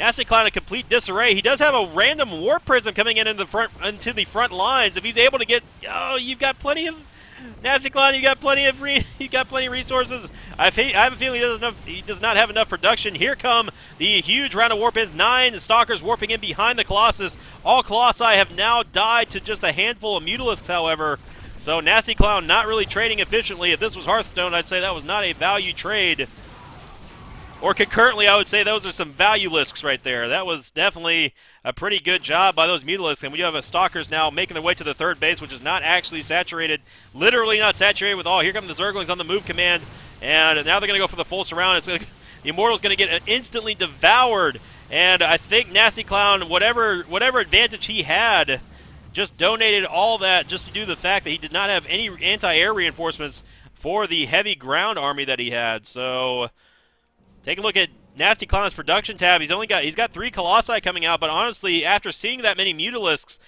Nasty Clown in complete disarray. He does have a random Warp Prism coming in, in the front, into the front lines. If he's able to get... Oh, you've got plenty of Nasty Clown, you got plenty of re (laughs) you got plenty of resources. I, I have a feeling he. He does not have enough production. Here come the huge round of warp ins. Nine stalkers warping in behind the Colossus. All Colossi have now died to just a handful of Mutalisks, however. So Nasty Clown not really trading efficiently. If this was Hearthstone, I'd say that was not a value trade. Or concurrently, I would say those are some value lists right there. That was definitely a pretty good job by those Mutalisks. And we have a Stalkers now making their way to the third base, which is not actually saturated. Literally not saturated with all. Here come the Zerglings on the move command. And now they're going to go for the full surround. It's gonna, (laughs) the Immortal's going to get instantly devoured. And I think Nasty Clown, whatever whatever advantage he had, just donated all that just to do the fact that he did not have any anti-air reinforcements for the heavy ground army that he had. So Take a look at Nasty Clown's production tab. He's only got he's got three Colossi coming out, but honestly, after seeing that many Mutalisks,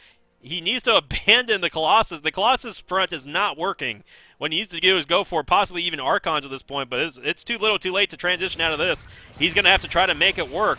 he needs to (laughs) abandon the Colossus. The Colossus front is not working. What he needs to do is go for possibly even Archons at this point, but it's, it's too little too late to transition out of this. He's going to have to try to make it work.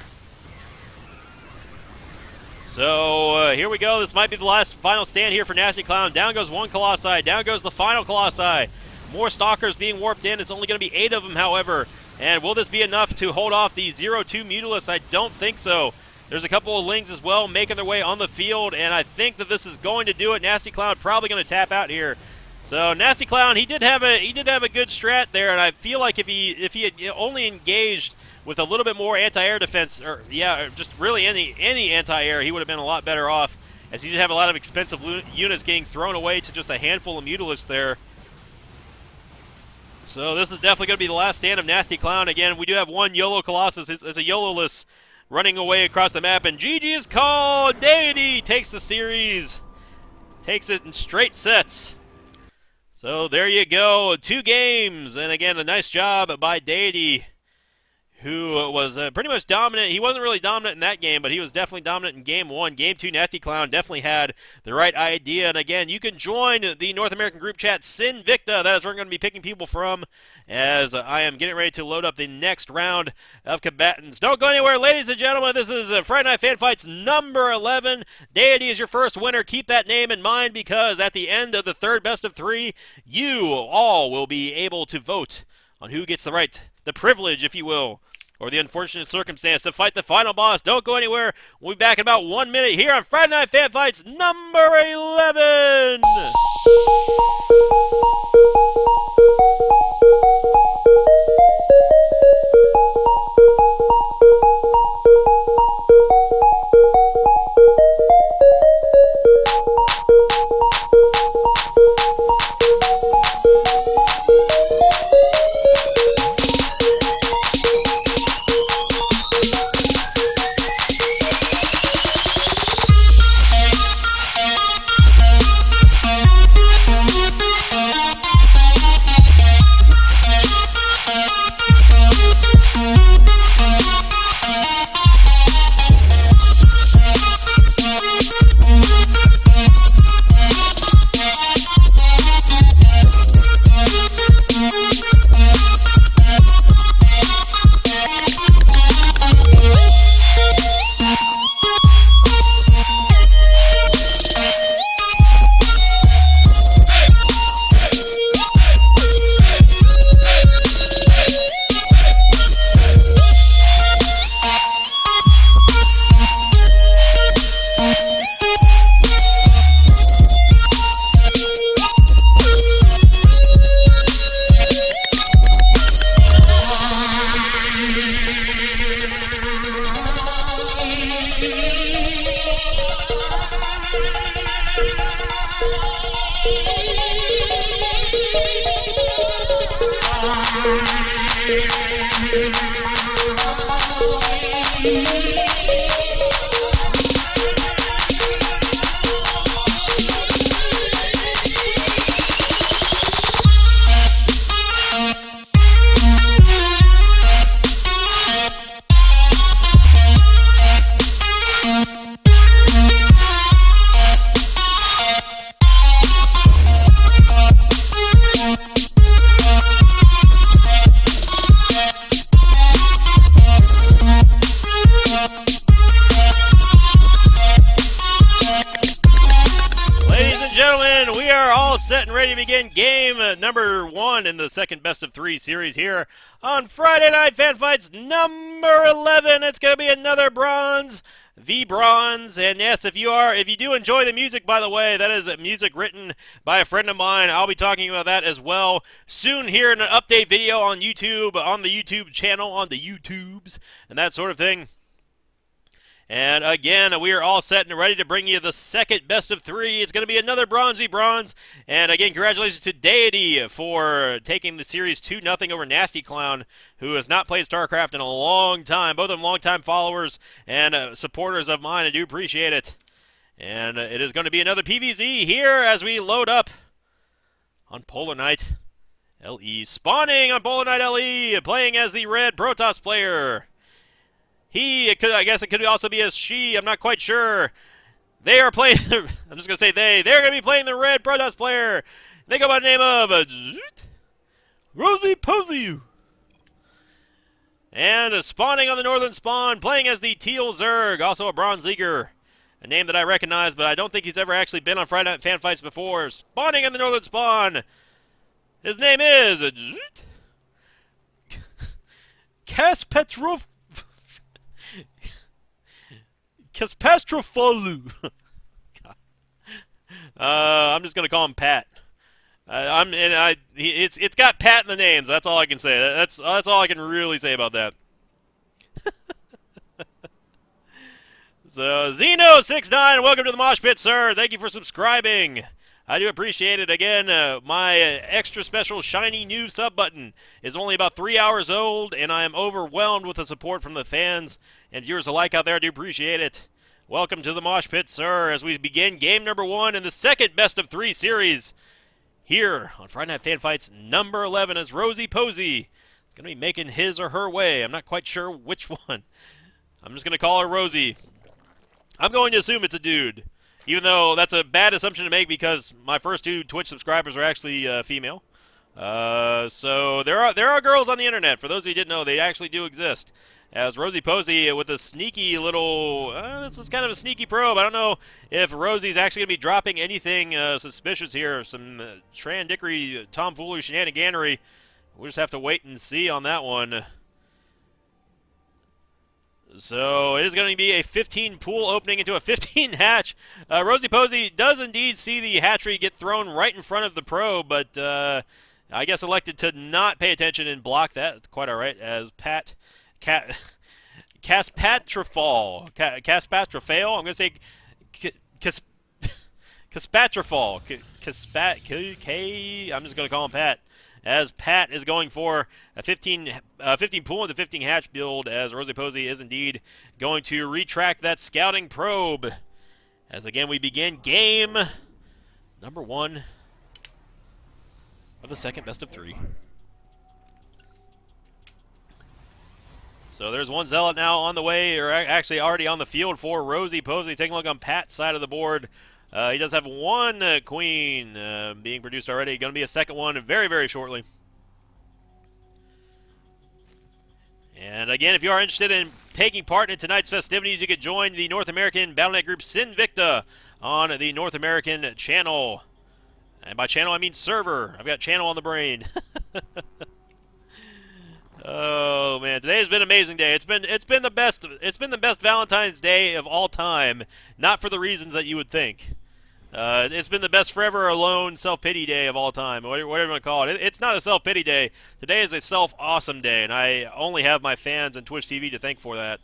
So uh, here we go. This might be the last final stand here for Nasty Clown. Down goes one Colossi. Down goes the final Colossi. More Stalkers being warped in. It's only going to be eight of them, however. And will this be enough to hold off the 0-2 Mutalisks? I don't think so. There's a couple of Lings as well making their way on the field, and I think that this is going to do it. Nasty Clown probably going to tap out here. So Nasty Clown, he did have a he did have a good strat there, and I feel like if he if he had only engaged with a little bit more anti-air defense, or yeah, just really any any anti-air, he would have been a lot better off, as he did have a lot of expensive units getting thrown away to just a handful of Mutalisks there. So this is definitely going to be the last stand of Nasty Clown. Again, we do have one YOLO Colossus. It's, it's a YOLO-less running away across the map. And GG is called. Deity takes the series. Takes it in straight sets. So there you go. Two games. And again, a nice job by Deity who was uh, pretty much dominant. He wasn't really dominant in that game, but he was definitely dominant in game one. Game two, Nasty Clown definitely had the right idea. And again, you can join the North American group chat, Sinvicta. That is where I'm going to be picking people from as I am getting ready to load up the next round of combatants. Don't go anywhere, ladies and gentlemen. This is uh, Friday Night Fan Fights number 11. Deity is your first winner. Keep that name in mind because at the end of the third best of three, you all will be able to vote on who gets the right, the privilege, if you will, or the unfortunate circumstance to fight the final boss. Don't go anywhere. We'll be back in about one minute here on Friday Night Fan Fights number 11. Second best of three series here on Friday Night Fan Fights number 11. It's going to be another bronze, the bronze. And yes, if you are, if you do enjoy the music, by the way, that is music written by a friend of mine. I'll be talking about that as well soon here in an update video on YouTube, on the YouTube channel, on the YouTubes, and that sort of thing. And again, we are all set and ready to bring you the second best of three. It's going to be another bronzy bronze. And again, congratulations to Deity for taking the series 2 0 over Nasty Clown, who has not played StarCraft in a long time. Both of them longtime followers and uh, supporters of mine. I do appreciate it. And uh, it is going to be another PVZ here as we load up on Polar Night LE. Spawning on Polar Night LE, playing as the red Protoss player. He, it could, I guess it could also be a she. I'm not quite sure. They are playing. (laughs) I'm just gonna say they. They're gonna be playing the red Protoss player. They go by the name of uh, Rosie Posey. And uh, spawning on the northern spawn, playing as the Teal Zerg, also a Bronze Leaguer. A name that I recognize, but I don't think he's ever actually been on Friday Night Fan Fights before. Spawning in the northern spawn. His name is uh, (laughs) Kas Petrov. Kaspastrofolu. (laughs) uh, I'm just gonna call him Pat. Uh, I'm and I. He, it's it's got Pat in the names. That's all I can say. That's that's all I can really say about that. (laughs) so Zeno six nine, welcome to the Mosh Pit, sir. Thank you for subscribing. I do appreciate it. Again, uh, my uh, extra special shiny new sub button is only about three hours old, and I am overwhelmed with the support from the fans and viewers alike out there. I do appreciate it. Welcome to the Mosh Pit, sir, as we begin game number one in the second best of three series here on Friday Night Fan Fights number 11 as Rosie Posey is going to be making his or her way. I'm not quite sure which (laughs) one. I'm just going to call her Rosie. I'm going to assume it's a dude even though that's a bad assumption to make because my first two Twitch subscribers are actually uh, female. Uh, so there are there are girls on the internet. For those of you who didn't know, they actually do exist. As Rosie Posey with a sneaky little, uh, this is kind of a sneaky probe. I don't know if Rosie's actually going to be dropping anything uh, suspicious here. Some uh, Tran Dickery tomfoolery shenaniganery. We'll just have to wait and see on that one. So it is going to be a 15 pool opening into a 15 (laughs) hatch. Uh, Rosie Posey does indeed see the hatchery get thrown right in front of the probe, but uh, I guess elected to not pay attention and block that. Quite all right, as Pat Cat Caspatrafal, (laughs) Caspatrafale. I'm going to say Cas Caspatrafal, (laughs) Caspat K. I'm just going to call him Pat as Pat is going for a 15, uh, 15 pool into 15 hatch build as Rosie Posey is indeed going to retract that scouting probe. As again we begin game number one of the second best of three. So there's one Zealot now on the way, or actually already on the field for Rosie Posey. Taking a look on Pat's side of the board. Uh, he does have one uh, queen uh, being produced already. Going to be a second one very, very shortly. And again, if you are interested in taking part in tonight's festivities, you could join the North American Battle.net group Sinvicta on the North American channel. And by channel, I mean server. I've got channel on the brain. (laughs) oh man, today has been an amazing day. It's been it's been the best it's been the best Valentine's Day of all time. Not for the reasons that you would think. Uh, it's been the best forever alone self pity day of all time, whatever, you want to call it. it it's not a self pity day. Today is a self awesome day, and I only have my fans and Twitch TV to thank for that,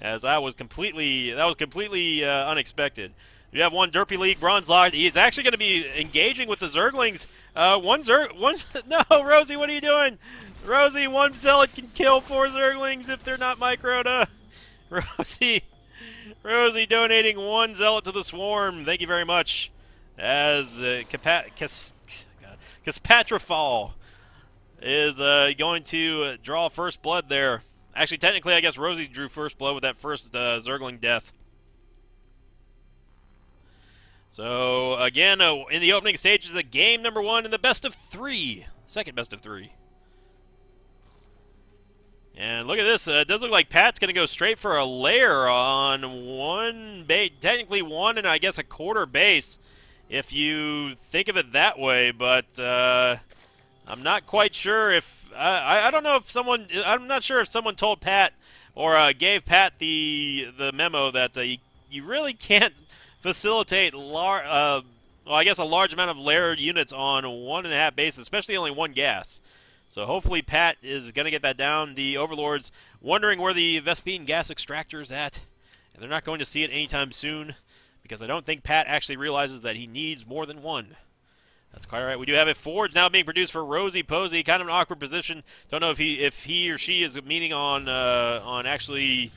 as I was completely that was completely uh, unexpected. You have one Derpy League Bronze Lock. He's actually going to be engaging with the Zerglings. Uh, one Zerg, (laughs) one. No, Rosie, what are you doing? Rosie, one Zealot can kill four Zerglings if they're not microed. (laughs) Rosie, Rosie donating one Zealot to the Swarm. Thank you very much. As uh, Cas is uh, going to draw first blood there. Actually, technically, I guess Rosie drew first blood with that first uh, Zergling death. So, again, uh, in the opening stages of game number one in the best of three. Second best of three. And look at this. Uh, it does look like Pat's going to go straight for a lair on one base. Technically one and I guess a quarter base if you think of it that way. But uh, I'm not quite sure if... I, I don't know if someone... I'm not sure if someone told Pat or uh, gave Pat the the memo that uh, you, you really can't facilitate lar- uh, well, I guess a large amount of layered units on one and a half bases, especially only one gas. So hopefully Pat is going to get that down. The Overlords wondering where the Vespene gas extractor is at, and they're not going to see it anytime soon because I don't think Pat actually realizes that he needs more than one. That's quite all right. We do have a Forge now being produced for Rosie Posey. Kind of an awkward position. Don't know if he if he or she is meaning on uh, on actually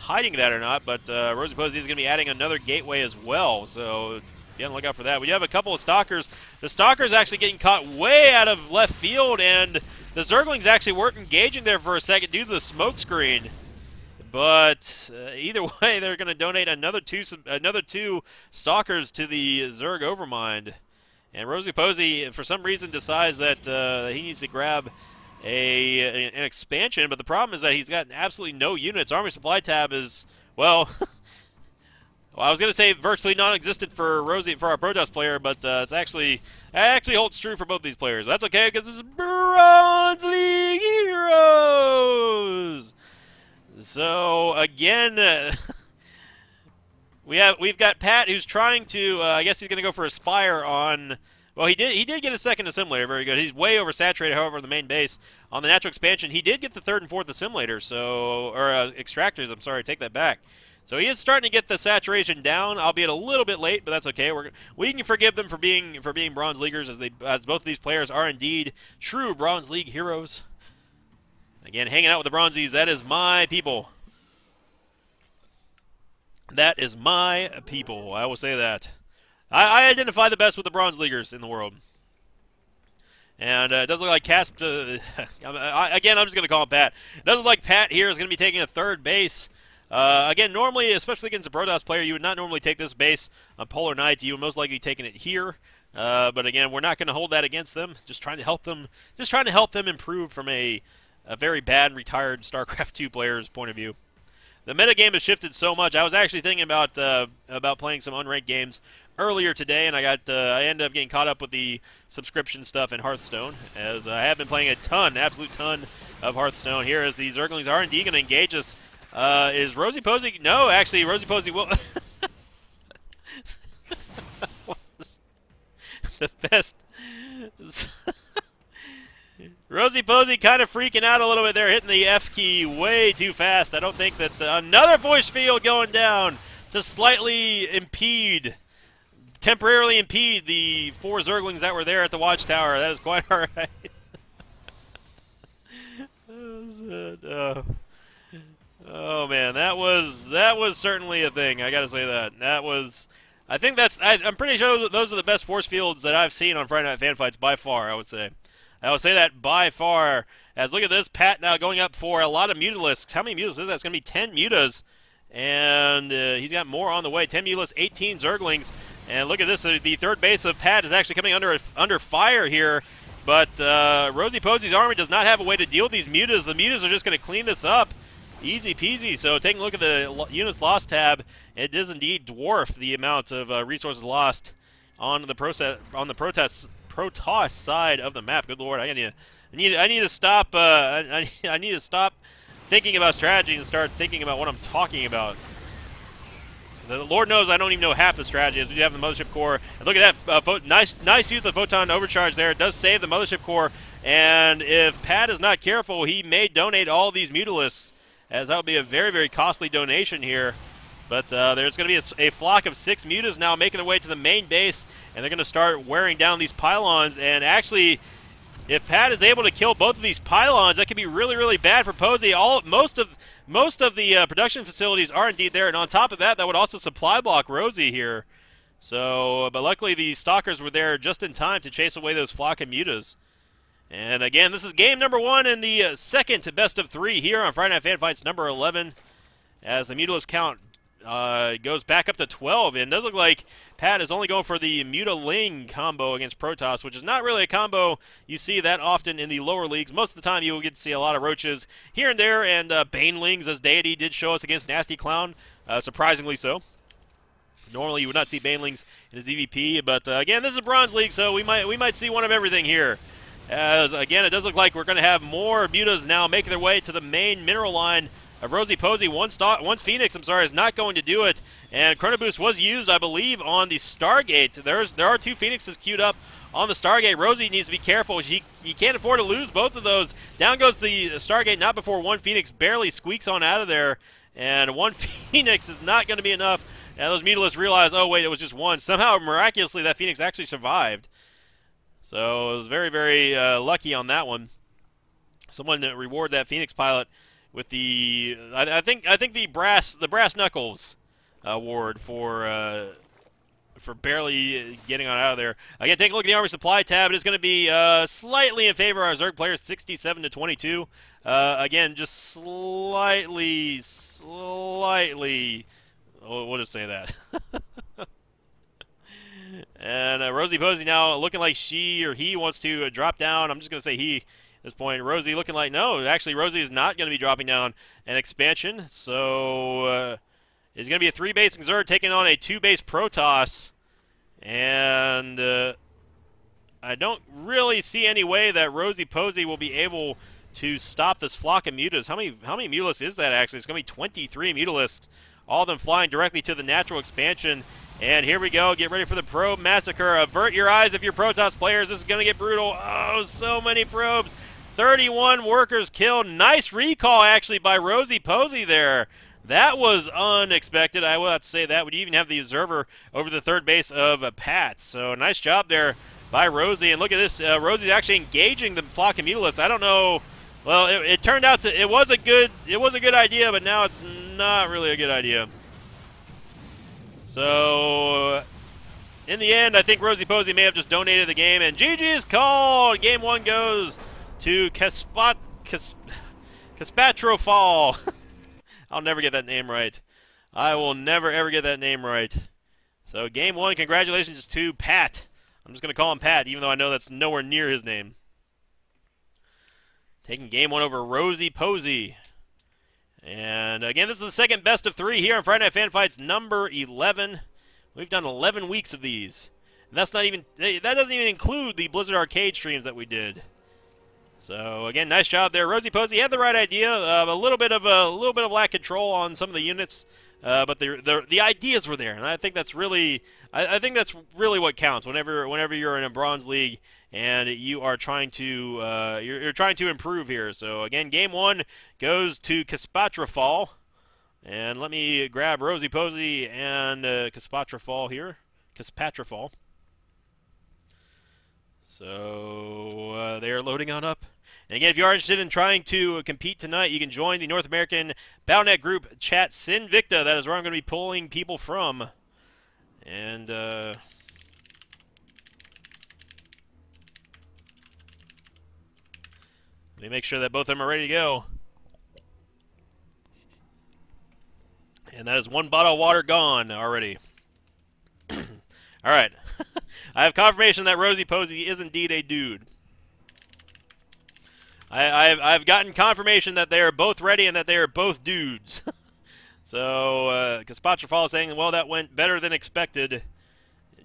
hiding that or not, but uh, Rosie Posey is going to be adding another gateway as well, so be on the lookout for that. We have a couple of Stalkers. The Stalkers actually getting caught way out of left field, and the Zerglings actually weren't engaging there for a second due to the smoke screen. But uh, (laughs) either way, they're going to donate another two another two Stalkers to the Zerg Overmind. And Rosie Posey, for some reason, decides that uh, he needs to grab a an expansion, but the problem is that he's got absolutely no units. Army supply tab is well. (laughs) well, I was going to say virtually non-existent for Rosie for our Protoss player, but uh, it's actually it actually holds true for both these players. That's okay because this is Bronze League Heroes. So again. (laughs) We have we've got Pat who's trying to. Uh, I guess he's going to go for a spire on well, he did. He did get a second assimilator. Very good. He's way oversaturated, however, the main base. On the natural expansion, he did get the third and fourth assimilator. So, or uh, extractors. I'm sorry, take that back. So he is starting to get the saturation down, albeit a little bit late, but that's okay. We're, we can forgive them for being for being bronze leaguers, as they as both of these players are indeed true bronze league heroes. Again, hanging out with the bronzies. That is my people. That is my people. I will say that. I, I identify the best with the Bronze Leaguers in the world. And uh, it doesn't look like Casp. Uh, (laughs) again, I'm just going to call him Pat. It does look like Pat here is going to be taking a third base. Uh, again, normally, especially against a Protoss player, you would not normally take this base on Polar Night. You would most likely taking it here. Uh, but again, we're not going to hold that against them. Just trying to help them. Just trying to help them improve from a, a very bad retired StarCraft 2 player's point of view the metagame has shifted so much. I was actually thinking about uh, about playing some unranked games earlier today, and I got uh, I ended up getting caught up with the subscription stuff in Hearthstone, as I have been playing a ton, absolute ton of Hearthstone here. As the Zerglings are indeed going to engage us. Uh, is Rosie Posey? No, actually, Rosie Posey will. (laughs) the best. (laughs) Rosie Posey kind of freaking out a little bit there, hitting the F key way too fast. I don't think that another voice field going down to slightly impede, temporarily impede the four Zerglings that were there at the watchtower. That is quite all right. uh, (laughs) oh man, that was that was certainly a thing. I got to say that that was. I think that's. I, am pretty sure those are the best force fields that I've seen on Friday Night Fan Fights by far. I would say. I would say that by far. As look at this, Pat now going up for a lot of Mutalisks. How many Mutalisks is that? It's going to be 10 Mutas. And uh, he's got more on the way. 10 Mutalisks, 18 Zerglings. And look at this. Uh, the third base of Pat is actually coming under under fire here. But uh, Rosie Posey's army does not have a way to deal with these Mutas. The Mutas are just going to clean this up. Easy peasy. So taking a look at the units lost tab, it does indeed dwarf the amount of uh, resources lost on the process on the protests Protoss side of the map. Good lord, I need to, I need, I need to stop. Uh, I, I need to stop thinking about strategy and start thinking about what I'm talking about. The Lord knows I don't even know half the strategy. As we have the mothership core, and look at that, uh, nice, nice use of the photon overcharge there. It does save the mothership core, and if Pat is not careful, he may donate all these mutalisks, as that would be a very, very costly donation here. But uh, there's going to be a, a, flock of six mutas now making their way to the main base, and they're going to start wearing down these pylons. And actually, if Pat is able to kill both of these pylons, that could be really, really bad for Posey. All most of most of the uh, production facilities are indeed there, and on top of that, that would also supply block Rosie here. So, but luckily the stalkers were there just in time to chase away those flock of mutas. And again, this is game number one in the uh, second best of three here on Friday Night Fan Fights number 11. As the Mutalisk count uh, goes back up to 12. And it does look like Pat is only going for the Mutaling combo against Protoss, which is not really a combo you see that often in the lower leagues. Most of the time, you will get to see a lot of Roaches here and there, and uh, Banelings as Deity did show us against Nasty Clown, uh, surprisingly so. Normally, you would not see Banelings in his EVP, but uh, again, this is a Bronze League, so we might we might see one of everything here. As again, it does look like we're going to have more mutas now making their way to the main mineral line of Rosie Posey. One star, one Phoenix, I'm sorry, is not going to do it. And Chrono Boost was used, I believe, on the Stargate. There's there are two Phoenixes queued up on the Stargate. Rosie needs to be careful. She you can't afford to lose both of those. Down goes the Stargate, not before one Phoenix barely squeaks on out of there. And one (laughs) Phoenix is not going to be enough. And those Mutalisks realize, oh wait, it was just one. Somehow, miraculously, that Phoenix actually survived. So it was very, very uh, lucky on that one. Someone reward that Phoenix pilot with the I, I, think I think the brass the brass knuckles award for uh, for barely getting on out of there. Again, take a look at the armor supply tab. It is going to be uh, slightly in favor of our Zerg players, 67 to 22. Uh, again, just slightly, slightly. We'll just say that. (laughs) and uh, Rosie Posey now looking like she or he wants to drop down. I'm just going to say he this point. Rosie looking like no, actually Rosie is not going to be dropping down an expansion. So uh, it's going to be a three base Zerg taking on a two base Protoss, and uh, I don't really see any way that Rosie Posey will be able to stop this flock of mutas. How many how many mutalisks is that actually? It's going to be 23 mutalisks, all of them flying directly to the natural expansion. And here we go. Get ready for the probe massacre. Avert your eyes if you're Protoss players. This is going to get brutal. Oh, so many probes. 31 workers killed. Nice recall, actually, by Rosie Posey there. That was unexpected. I will have to say that. Would even have the observer over the third base of uh, Pat. So nice job there by Rosie. And look at this. Uh, Rosie's actually engaging the flock of mutalisks. I don't know. Well, it, it, turned out to it was a good it was a good idea, but now it's not really a good idea. So in the end, I think Rosie Posey may have just donated the game, and GG is called. Game one goes to Kaspat, Kas, Fall. (laughs) I'll never get that name right. I will never, ever get that name right. So, game one, congratulations to Pat. I'm just going to call him Pat, even though I know that's nowhere near his name. Taking game one over Rosie Posey. And again, this is the second best of three here on Friday Night Fan Fights number 11. We've done 11 weeks of these. And that's not even, that doesn't even include the Blizzard Arcade streams that we did. So again, nice job there, Rosie Posey had the right idea. Uh, a little bit of a, little bit of lack of control on some of the units, uh, but the, the the ideas were there, and I think that's really I, I, think that's really what counts. Whenever whenever you're in a bronze league and you are trying to uh, you're, you're, trying to improve here. So again, game one goes to Kaspatra Fall, and let me grab Rosie Posey and uh, Kaspatra Fall here. Kaspatra Fall. So uh, they are loading on up. And again, if you are interested in trying to compete tonight, you can join the North American Battle.net group chat Sinvicta. That is where I'm going to be pulling people from. And uh, let me make sure that both of them are ready to go. And that is one bottle of water gone already. (clears throat) All right. I have confirmation that Rosie Posey is indeed a dude. I, have I've gotten confirmation that they are both ready and that they are both dudes. (laughs) so, uh, is saying, well, that went better than expected.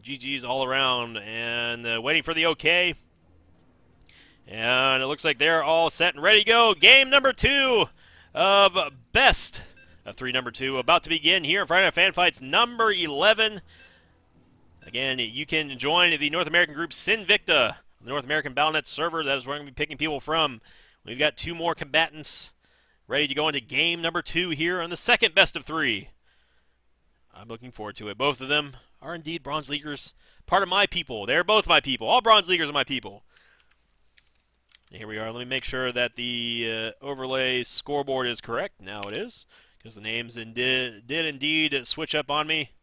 GG's all around. And uh, waiting for the okay. And it looks like they're all set and ready to go. Game number two of Best of 3 number 2 about to begin here in Friday Night Fan Fights number 11. Again, you can join the North American group Sinvicta, the North American Battle.net server. That is where I'm going to be picking people from. We've got two more combatants ready to go into game number two here on the second best of three. I'm looking forward to it. Both of them are indeed Bronze Leaguers, part of my people. They're both my people. All Bronze Leaguers are my people. Here we are. Let me make sure that the uh, overlay scoreboard is correct. Now it is, because the names did, did indeed switch up on me.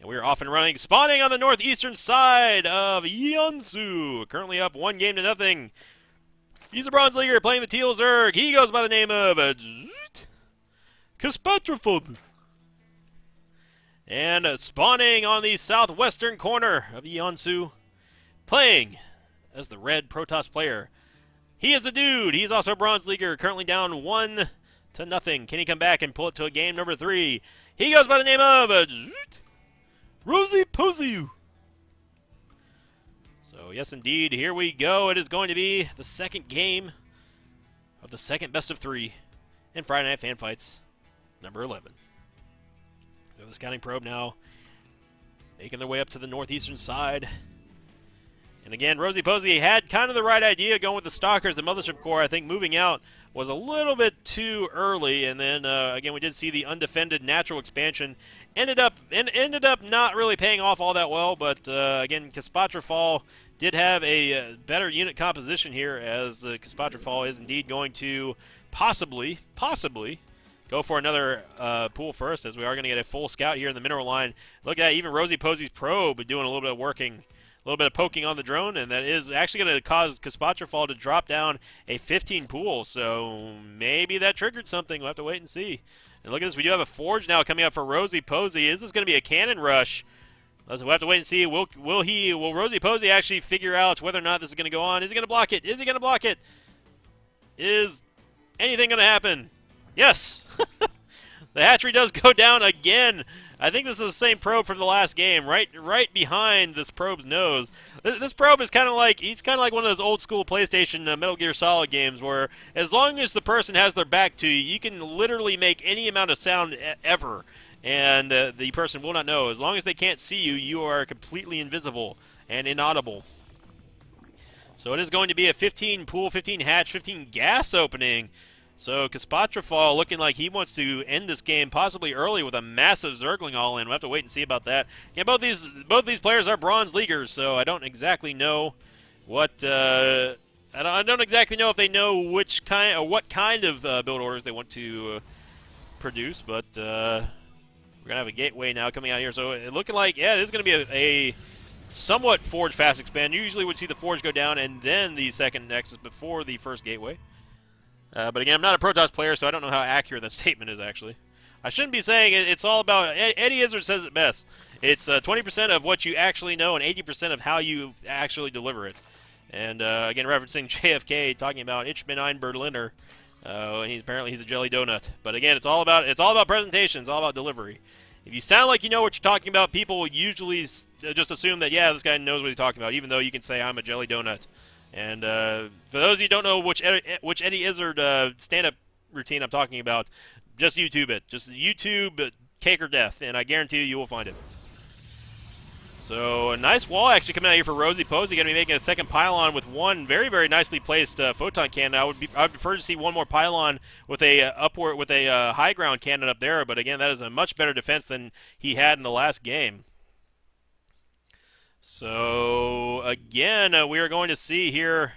And we are off and running, spawning on the northeastern side of Yeonsu. Currently up one game to nothing. He's a Bronze Leaguer playing the Teal Zerg. He goes by the name of uh, Kaspatrafod. And uh, spawning on the southwestern corner of Yeonsu, playing as the red Protoss player. He is a dude. He's also a Bronze Leaguer, currently down one to nothing. Can he come back and pull it to a game number three? He goes by the name of uh, Rosie Posey. So, yes, indeed, here we go. It is going to be the second game of the second best of three in Friday Night Fan Fights, number 11. We have the scouting probe now making their way up to the northeastern side. And again, Rosie Posey had kind of the right idea going with the Stalkers, the Mothership Core. I think moving out was a little bit too early. And then, uh, again, we did see the undefended natural expansion. Ended up and ended up not really paying off all that well. But, uh, again, Kaspatra Fall did have a uh, better unit composition here as uh, Kaspatra Fall is indeed going to possibly, possibly go for another uh, pool first as we are going to get a full scout here in the mineral line. Look at that, even Rosie Posey's probe doing a little bit of working a little bit of poking on the drone, and that is actually going to cause Fall to drop down a 15 pool. So maybe that triggered something. We'll have to wait and see. And look at this. We do have a Forge now coming up for Rosie Posey. Is this going to be a cannon rush? We'll have to wait and see. Will will he? Will Rosie Posey actually figure out whether or not this is going to go on? Is he going to block it? Is he going to block it? Is anything going to happen? Yes. (laughs) the hatchery does go down again. I think this is the same probe from the last game, right right behind this probe's nose. This, this probe is kind of like he's kind of like one of those old school PlayStation uh, Metal Gear Solid games where as long as the person has their back to you, you can literally make any amount of sound e ever and uh, the person will not know. As long as they can't see you, you are completely invisible and inaudible. So it is going to be a 15 pool, 15 hatch, 15 gas opening so Kaspatrafal looking like he wants to end this game possibly early with a massive Zergling all-in. We'll have to wait and see about that. Yeah, both these both these players are bronze leaguers, so I don't exactly know what uh, I, don't, I don't exactly know if they know which kind or what kind of uh, build orders they want to uh, produce, but uh, we're gonna have a gateway now coming out here. So it looking like yeah, it is gonna be a, a somewhat forge fast expand. You usually would see the forge go down and then the second nexus before the first gateway. Uh, but again, I'm not a Protoss player, so I don't know how accurate that (laughs) statement is, actually. I shouldn't be saying it, it's all about... Eddie Izzard says it best. It's uh, 20% of what you actually know and 80% of how you actually deliver it. And uh, again, referencing (laughs) JFK, talking about Ich bin ein Berliner. Uh, he's apparently he's a jelly donut. But again, it's all about it's all about presentation. It's all about delivery. If you sound like you know what you're talking about, people usually just assume that yeah, this guy knows what he's talking about, even though you can say I'm a jelly donut. And uh, for those of you who don't know which Eddie, which Eddie Izzard uh, stand-up routine I'm talking about, just YouTube it. Just YouTube Cake or Death, and I guarantee you, you will find it. So a nice wall actually coming out here for Rosie Posey. Going to be making a second pylon with one very, very nicely placed uh, photon cannon. I would be, I would prefer to see one more pylon with a uh, upward with a uh, high ground cannon up there. But again, that is a much better defense than he had in the last game. So, again, uh, we are going to see here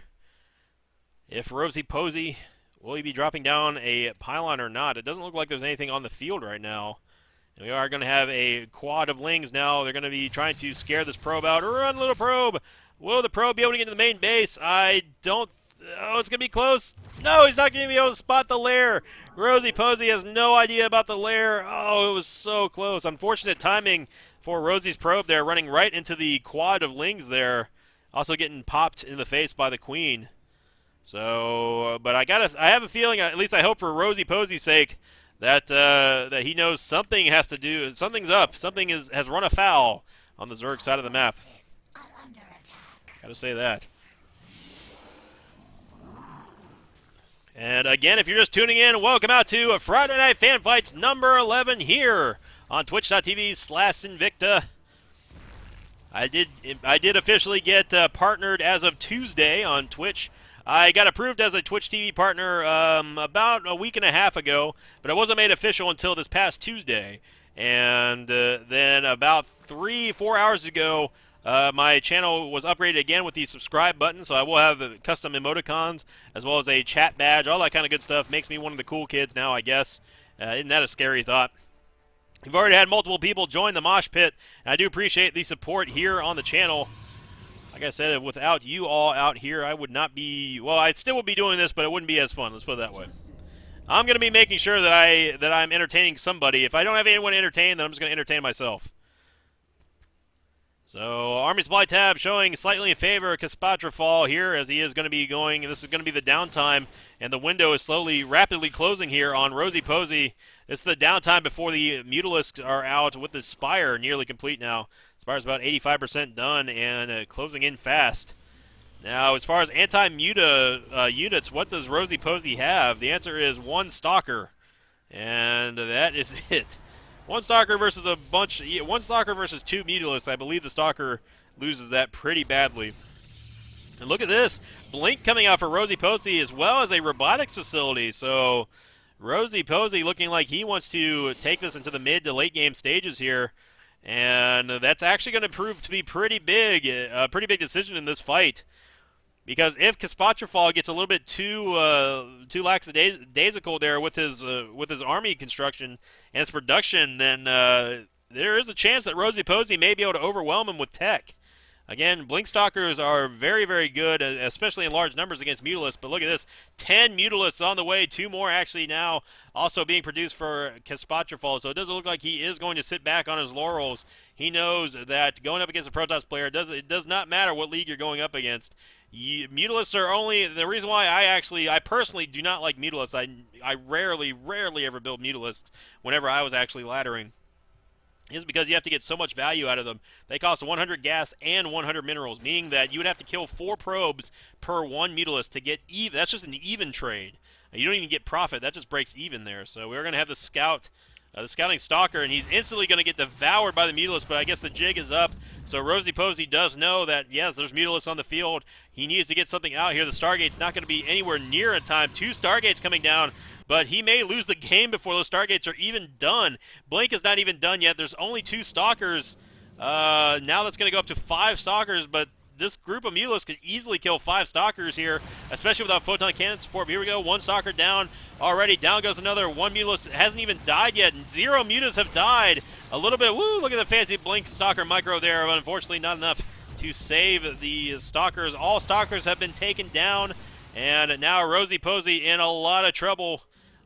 if Rosie Posey will he be dropping down a pylon or not. It doesn't look like there's anything on the field right now. We are going to have a quad of lings now. They're going to be trying to scare this probe out. Run, little probe! Will the probe be able to get to the main base? I don't... Oh, it's going to be close. No, he's not going to be able to spot the lair. Rosie Posey has no idea about the lair. Oh, it was so close. Unfortunate timing for Rosie's probe there, running right into the quad of Lings there. Also getting popped in the face by the Queen. So, but I got I have a feeling, at least I hope for Rosie Posey's sake, that uh, that he knows something has to do, something's up, something is has run afoul on the Zerg side of the map. Gotta say that. And again, if you're just tuning in, welcome out to a Friday Night Fan Fights number 11 here on twitch.tv slash Sinvicta. I did I did officially get uh, partnered as of Tuesday on Twitch. I got approved as a Twitch TV partner um, about a week and a half ago, but it wasn't made official until this past Tuesday. And uh, then about three, four hours ago, uh, my channel was upgraded again with the subscribe button, so I will have custom emoticons as well as a chat badge, all that kind of good stuff. Makes me one of the cool kids now, I guess. Uh, isn't that a scary thought? We've already had multiple people join the mosh pit, and I do appreciate the support here on the channel. Like I said, without you all out here, I would not be. Well, I still would be doing this, but it wouldn't be as fun. Let's put it that way. I'm going to be making sure that I that I'm entertaining somebody. If I don't have anyone to entertain, then I'm just going to entertain myself. So Army Supply tab showing slightly in favor of Kaspatrafal here as he is going to be going. This is going to be the downtime, and the window is slowly, rapidly closing here on Rosie Posey. It's the downtime before the Mutalisks are out with the Spire nearly complete now. Spire's about 85% done and uh, closing in fast. Now, as far as anti-muta uh, units, what does Rosie Posey have? The answer is one Stalker, and that is (laughs) it. One Stalker versus a bunch. One Stalker versus two Mutalisks. I believe the Stalker loses that pretty badly. And look at this. Blink coming out for Rosie Posey as well as a robotics facility. So Rosie Posey looking like he wants to take this into the mid to late game stages here. And that's actually going to prove to be pretty big, a pretty big decision in this fight. Because if Kaspatrafal gets a little bit too uh, too lackadaisical there with his uh, with his army construction and his production, then uh, there is a chance that Rosie Posey may be able to overwhelm him with tech. Again, Blinkstalkers are very, very good, uh, especially in large numbers against Mutalisks. But look at this 10 Mutalisks on the way, two more actually now also being produced for Kaspatrafal. So it doesn't look like he is going to sit back on his laurels. He knows that going up against a Protoss player, does, it does not matter what league you're going up against. You, are only the reason why I actually, I personally do not like Mutalisks. I, I rarely, rarely ever build Mutalisks whenever I was actually laddering is because you have to get so much value out of them. They cost 100 gas and 100 minerals, meaning that you would have to kill four probes per one Mutalisk to get even. That's just an even trade. You don't even get profit. That just breaks even there. So we're going to have the scout, uh, the scouting stalker, and he's instantly going to get devoured by the Mutalisk, but I guess the jig is up. So Rosie Posey does know that, yes, there's Mutalisk on the field. He needs to get something out here. The Stargate's not going to be anywhere near in time. Two Stargates coming down but he may lose the game before those Stargates are even done. Blink is not even done yet. There's only two Stalkers. Uh, now that's going to go up to five Stalkers, but this group of Mulos could easily kill five Stalkers here, especially without Photon Cannon support. But here we go, one Stalker down already. Down goes another. One Mulos hasn't even died yet, and zero Mutas have died. A little bit, woo, look at the fancy Blink Stalker micro there, but unfortunately not enough to save the Stalkers. All Stalkers have been taken down, and now Rosie Posey in a lot of trouble.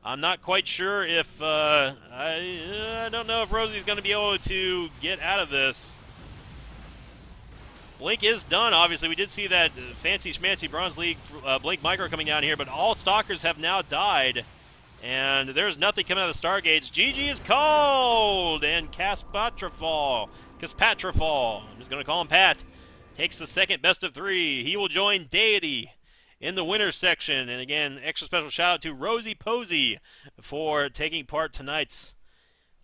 I'm not quite sure if uh, I, I don't know if Rosie's going to be able to get out of this. Blink is done, obviously. We did see that fancy schmancy Bronze League uh, Blink Micro coming down here, but all Stalkers have now died. And there's nothing coming out of the Stargates. GG is called! And Kaspatrafal, Kaspatrafal, I'm just going to call him Pat, takes the second best of three. He will join Deity in the winners section. And again, extra special shout out to Rosie Posey for taking part tonight's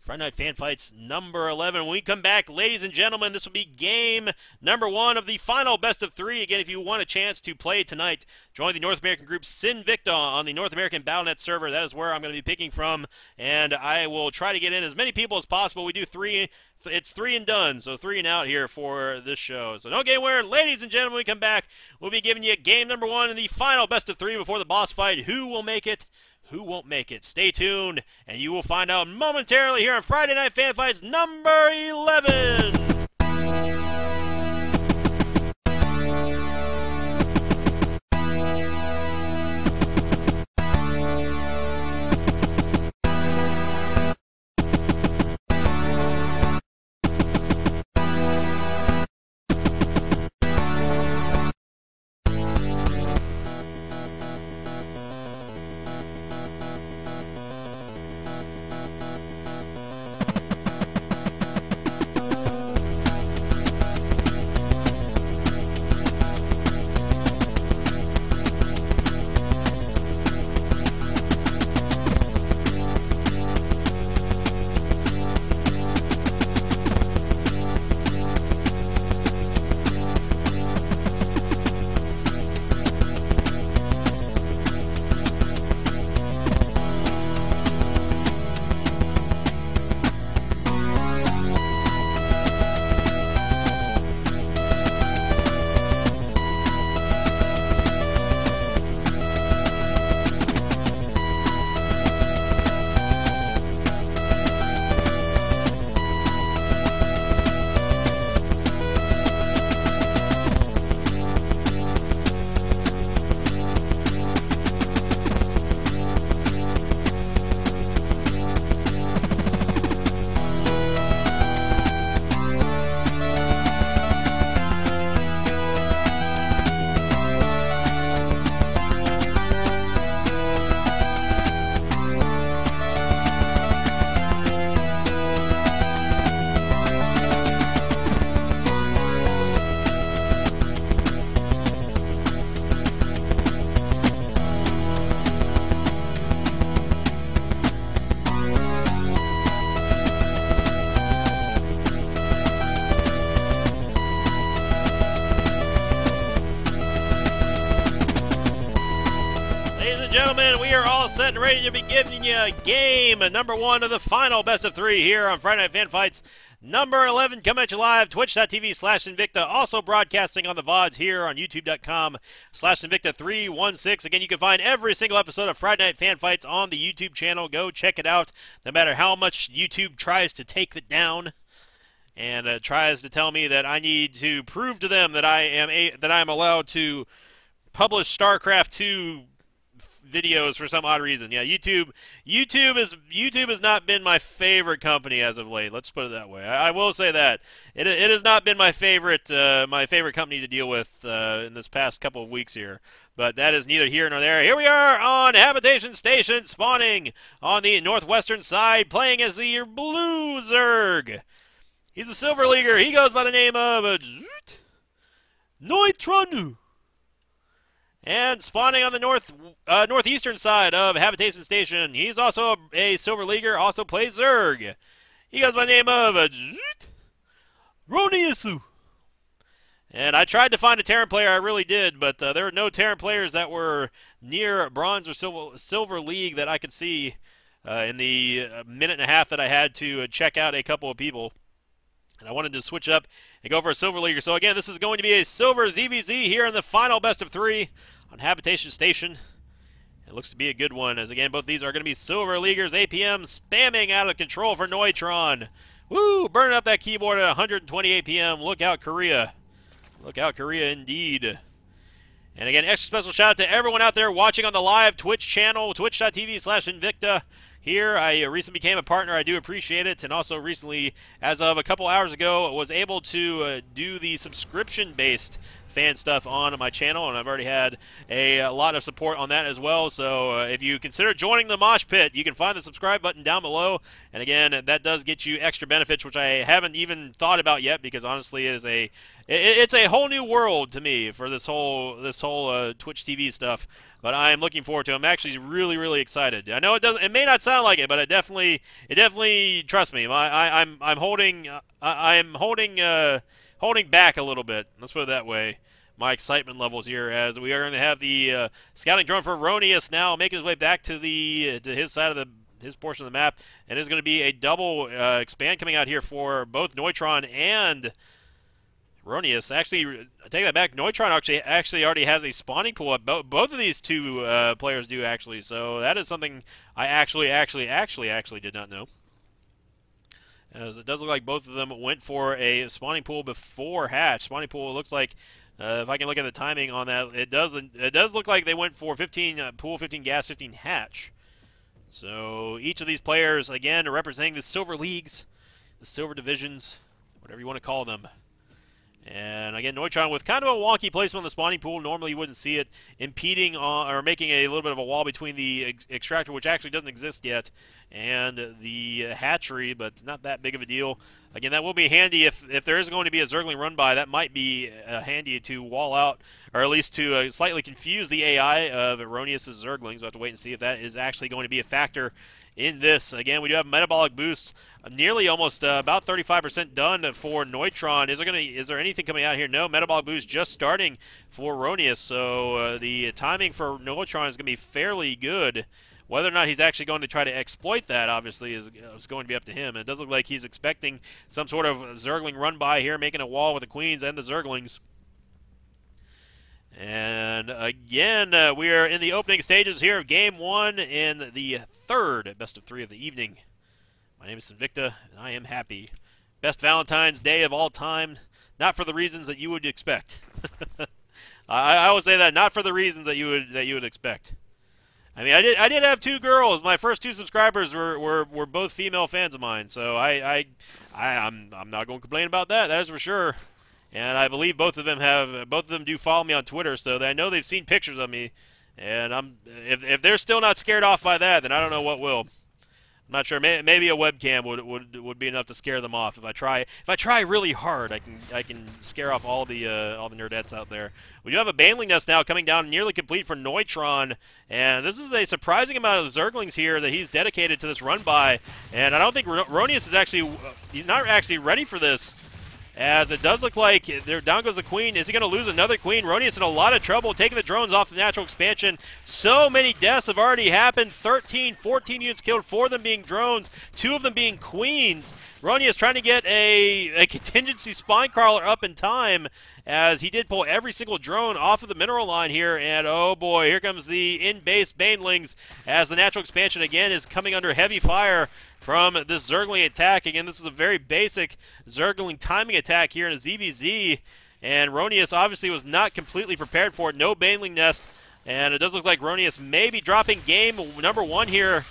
Friday Night Fan Fights number 11. When we come back, ladies and gentlemen, this will be game number one of the final best of three. Again, if you want a chance to play tonight, join the North American group Sinvicta on the North American Battle.net server. That is where I'm going to be picking from, and I will try to get in as many people as possible. We do three it's three and done, so three and out here for this show. So no game winner, ladies and gentlemen. We come back, we'll be giving you game number one in the final best of three before the boss fight. Who will make it? Who won't make it. Stay tuned, and you will find out momentarily here on Friday Night Fan Fights number 11. Ready to be giving you a game number one of the final best of three here on Friday Night Fan Fights. Number 11 coming at you live, twitch.tv slash Sinvicta. Also broadcasting on the VODs here on youtube.com slash Sinvicta 316. Again, you can find every single episode of Friday Night Fan Fights on the YouTube channel. Go check it out, no matter how much YouTube tries to take it down and uh, tries to tell me that I need to prove to them that I am a, that I am allowed to publish StarCraft 2 videos for some odd reason. Yeah, YouTube YouTube is YouTube has not been my favorite company as of late. Let's put it that way. I, I will say that it, it has not been my favorite uh, my favorite company to deal with uh, in this past couple of weeks here. But that is neither here nor there. Here we are on Habitation Station, spawning on the northwestern side, playing as the Blue Zerg. He's a Silver Leaguer. He goes by the name of uh, Neutronu. And spawning on the north uh, northeastern side of Habitation Station, he's also a, a Silver Leaguer, also plays Zerg. He goes by the name of uh, Roniasu. And I tried to find a Terran player, I really did, but uh, there were no Terran players that were near Bronze or Silver, silver League that I could see uh, in the uh, minute and a half that I had to uh, check out a couple of people. And I wanted to switch up and go for a Silver Leaguer. So again, this is going to be a Silver ZVZ here in the final best of three on Habitation Station. It looks to be a good one, as again, both these are going to be Silver Leaguers. APM spamming out of control for Neutron. Woo! Burning up that keyboard at 120 APM. Look out, Korea. Look out, Korea, indeed. And again, extra special shout out to everyone out there watching on the live Twitch channel, twitch.tv slash Sinvicta here. I recently became a partner. I do appreciate it. And also recently, as of a couple hours ago, was able to uh, do the subscription-based fan stuff on my channel, and I've already had a, a lot of support on that as well. So uh, if you consider joining the Mosh Pit, you can find the subscribe button down below. And again, that does get you extra benefits, which I haven't even thought about yet because honestly, it is a it, it's a whole new world to me for this whole this whole uh, Twitch TV stuff. But I am looking forward to. it. I'm actually really really excited. I know it doesn't. It may not sound like it, but it definitely it definitely trust me. I, I I'm I'm holding I, I'm holding. Uh, holding back a little bit. Let's put it that way. My excitement levels here as we are going to have the uh, scouting drone for Ronius now making his way back to the uh, to his side of the his portion of the map, and there's going to be a double uh, expand coming out here for both Neutron and Ronius. Actually, take that back. Neutron actually actually already has a spawning pool. Bo both of these two uh, players do actually, so that is something I actually actually actually actually did not know. As it does look like both of them went for a spawning pool before hatch. Spawning pool looks like, uh, if I can look at the timing on that, it does it does look like they went for 15 uh, pool, 15 gas, 15 hatch. So each of these players, again, are representing the silver leagues, the silver divisions, whatever you want to call them. And again, Neutron with kind of a wonky placement on the spawning pool. Normally you wouldn't see it impeding on, or making a little bit of a wall between the ex extractor, which actually doesn't exist yet, and the hatchery, but not that big of a deal. Again, that will be handy if, if there is going to be a Zergling run by. That might be uh, handy to wall out, or at least to uh, slightly confuse the AI of Erroneous' Zerglings. We'll have to wait and see if that is actually going to be a factor in this. Again, we do have metabolic boosts, uh, nearly almost uh, about 35% done for Neutron. Is there to is there anything coming out here? No, metabolic boost just starting for Ronius. So uh, the timing for Neutron is going to be fairly good. Whether or not he's actually going to try to exploit that, obviously, is, is going to be up to him. It does look like he's expecting some sort of Zergling run by here, making a wall with the Queens and the Zerglings. And again, uh, we are in the opening stages here of Game 1 in the third best of three of the evening. My name is Sinvicta, and I am happy. Best Valentine's Day of all time, not for the reasons that you would expect. (laughs) I, I always say that, not for the reasons that you would that you would expect. I mean, I did I did have two girls. My first two subscribers were, were, were both female fans of mine, so I, I, I I'm I'm not going to complain about that. That is for sure. And I believe both of them have both of them do follow me on Twitter, so I know they've seen pictures of me. And I'm if if they're still not scared off by that, then I don't know what will. I'm not sure. Maybe a webcam would, would would be enough to scare them off. If I try if I try really hard, I can I can scare off all the uh, all the nerdettes out there. We do have a Baneling nest now coming down nearly complete for Neutron, and this is a surprising amount of Zerglings here that he's dedicated to this run by. And I don't think Ronius is actually he's not actually ready for this. As it does look like there down goes the queen. Is he going to lose another queen? Ronius in a lot of trouble taking the drones off the natural expansion. So many deaths have already happened. 13, 14 units killed, four of them being drones, two of them being queens. Ronius trying to get a, a contingency spine crawler up in time as he did pull every single drone off of the mineral line here. And oh boy, here comes the in-base Banelings as the natural expansion again is coming under heavy fire from this Zergling attack. Again, this is a very basic Zergling timing attack here in a ZVZ. And Ronius obviously was not completely prepared for it. No Baneling Nest. And it does look like Ronius may be dropping game number one here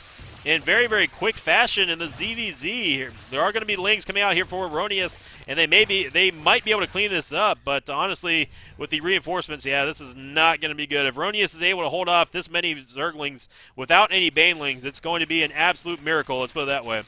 in very, very quick fashion in the ZVZ. There are going to be lings coming out here for Ronius, and they may be, they might be able to clean this up. But honestly, with the reinforcements, yeah, this is not going to be good. If Ronius is able to hold off this many Zerglings without any Banelings, it's going to be an absolute miracle. Let's put it that way.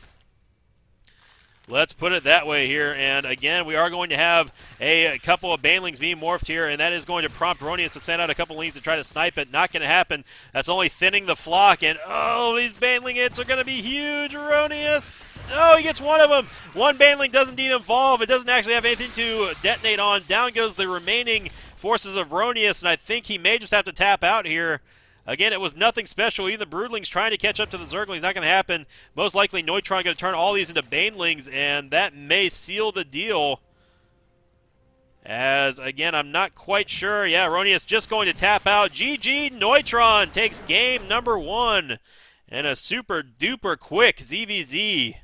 Let's put it that way here. And again, we are going to have a, couple of Banelings being morphed here, and that is going to prompt Ronius to send out a couple Lings to try to snipe it. Not going to happen. That's only thinning the flock. And oh, these Baneling hits are going to be huge. Ronius. Oh, he gets one of them. One Baneling does indeed involve. It doesn't actually have anything to detonate on. Down goes the remaining forces of Ronius, and I think he may just have to tap out here. Again, it was nothing special. Even the Broodlings trying to catch up to the Zerglings, not going to happen. Most likely, Neutron going to turn all these into Banelings, and that may seal the deal. As, again, I'm not quite sure. Yeah, Ronius just going to tap out. GG Neutron takes game number one. And a super duper quick ZVZ.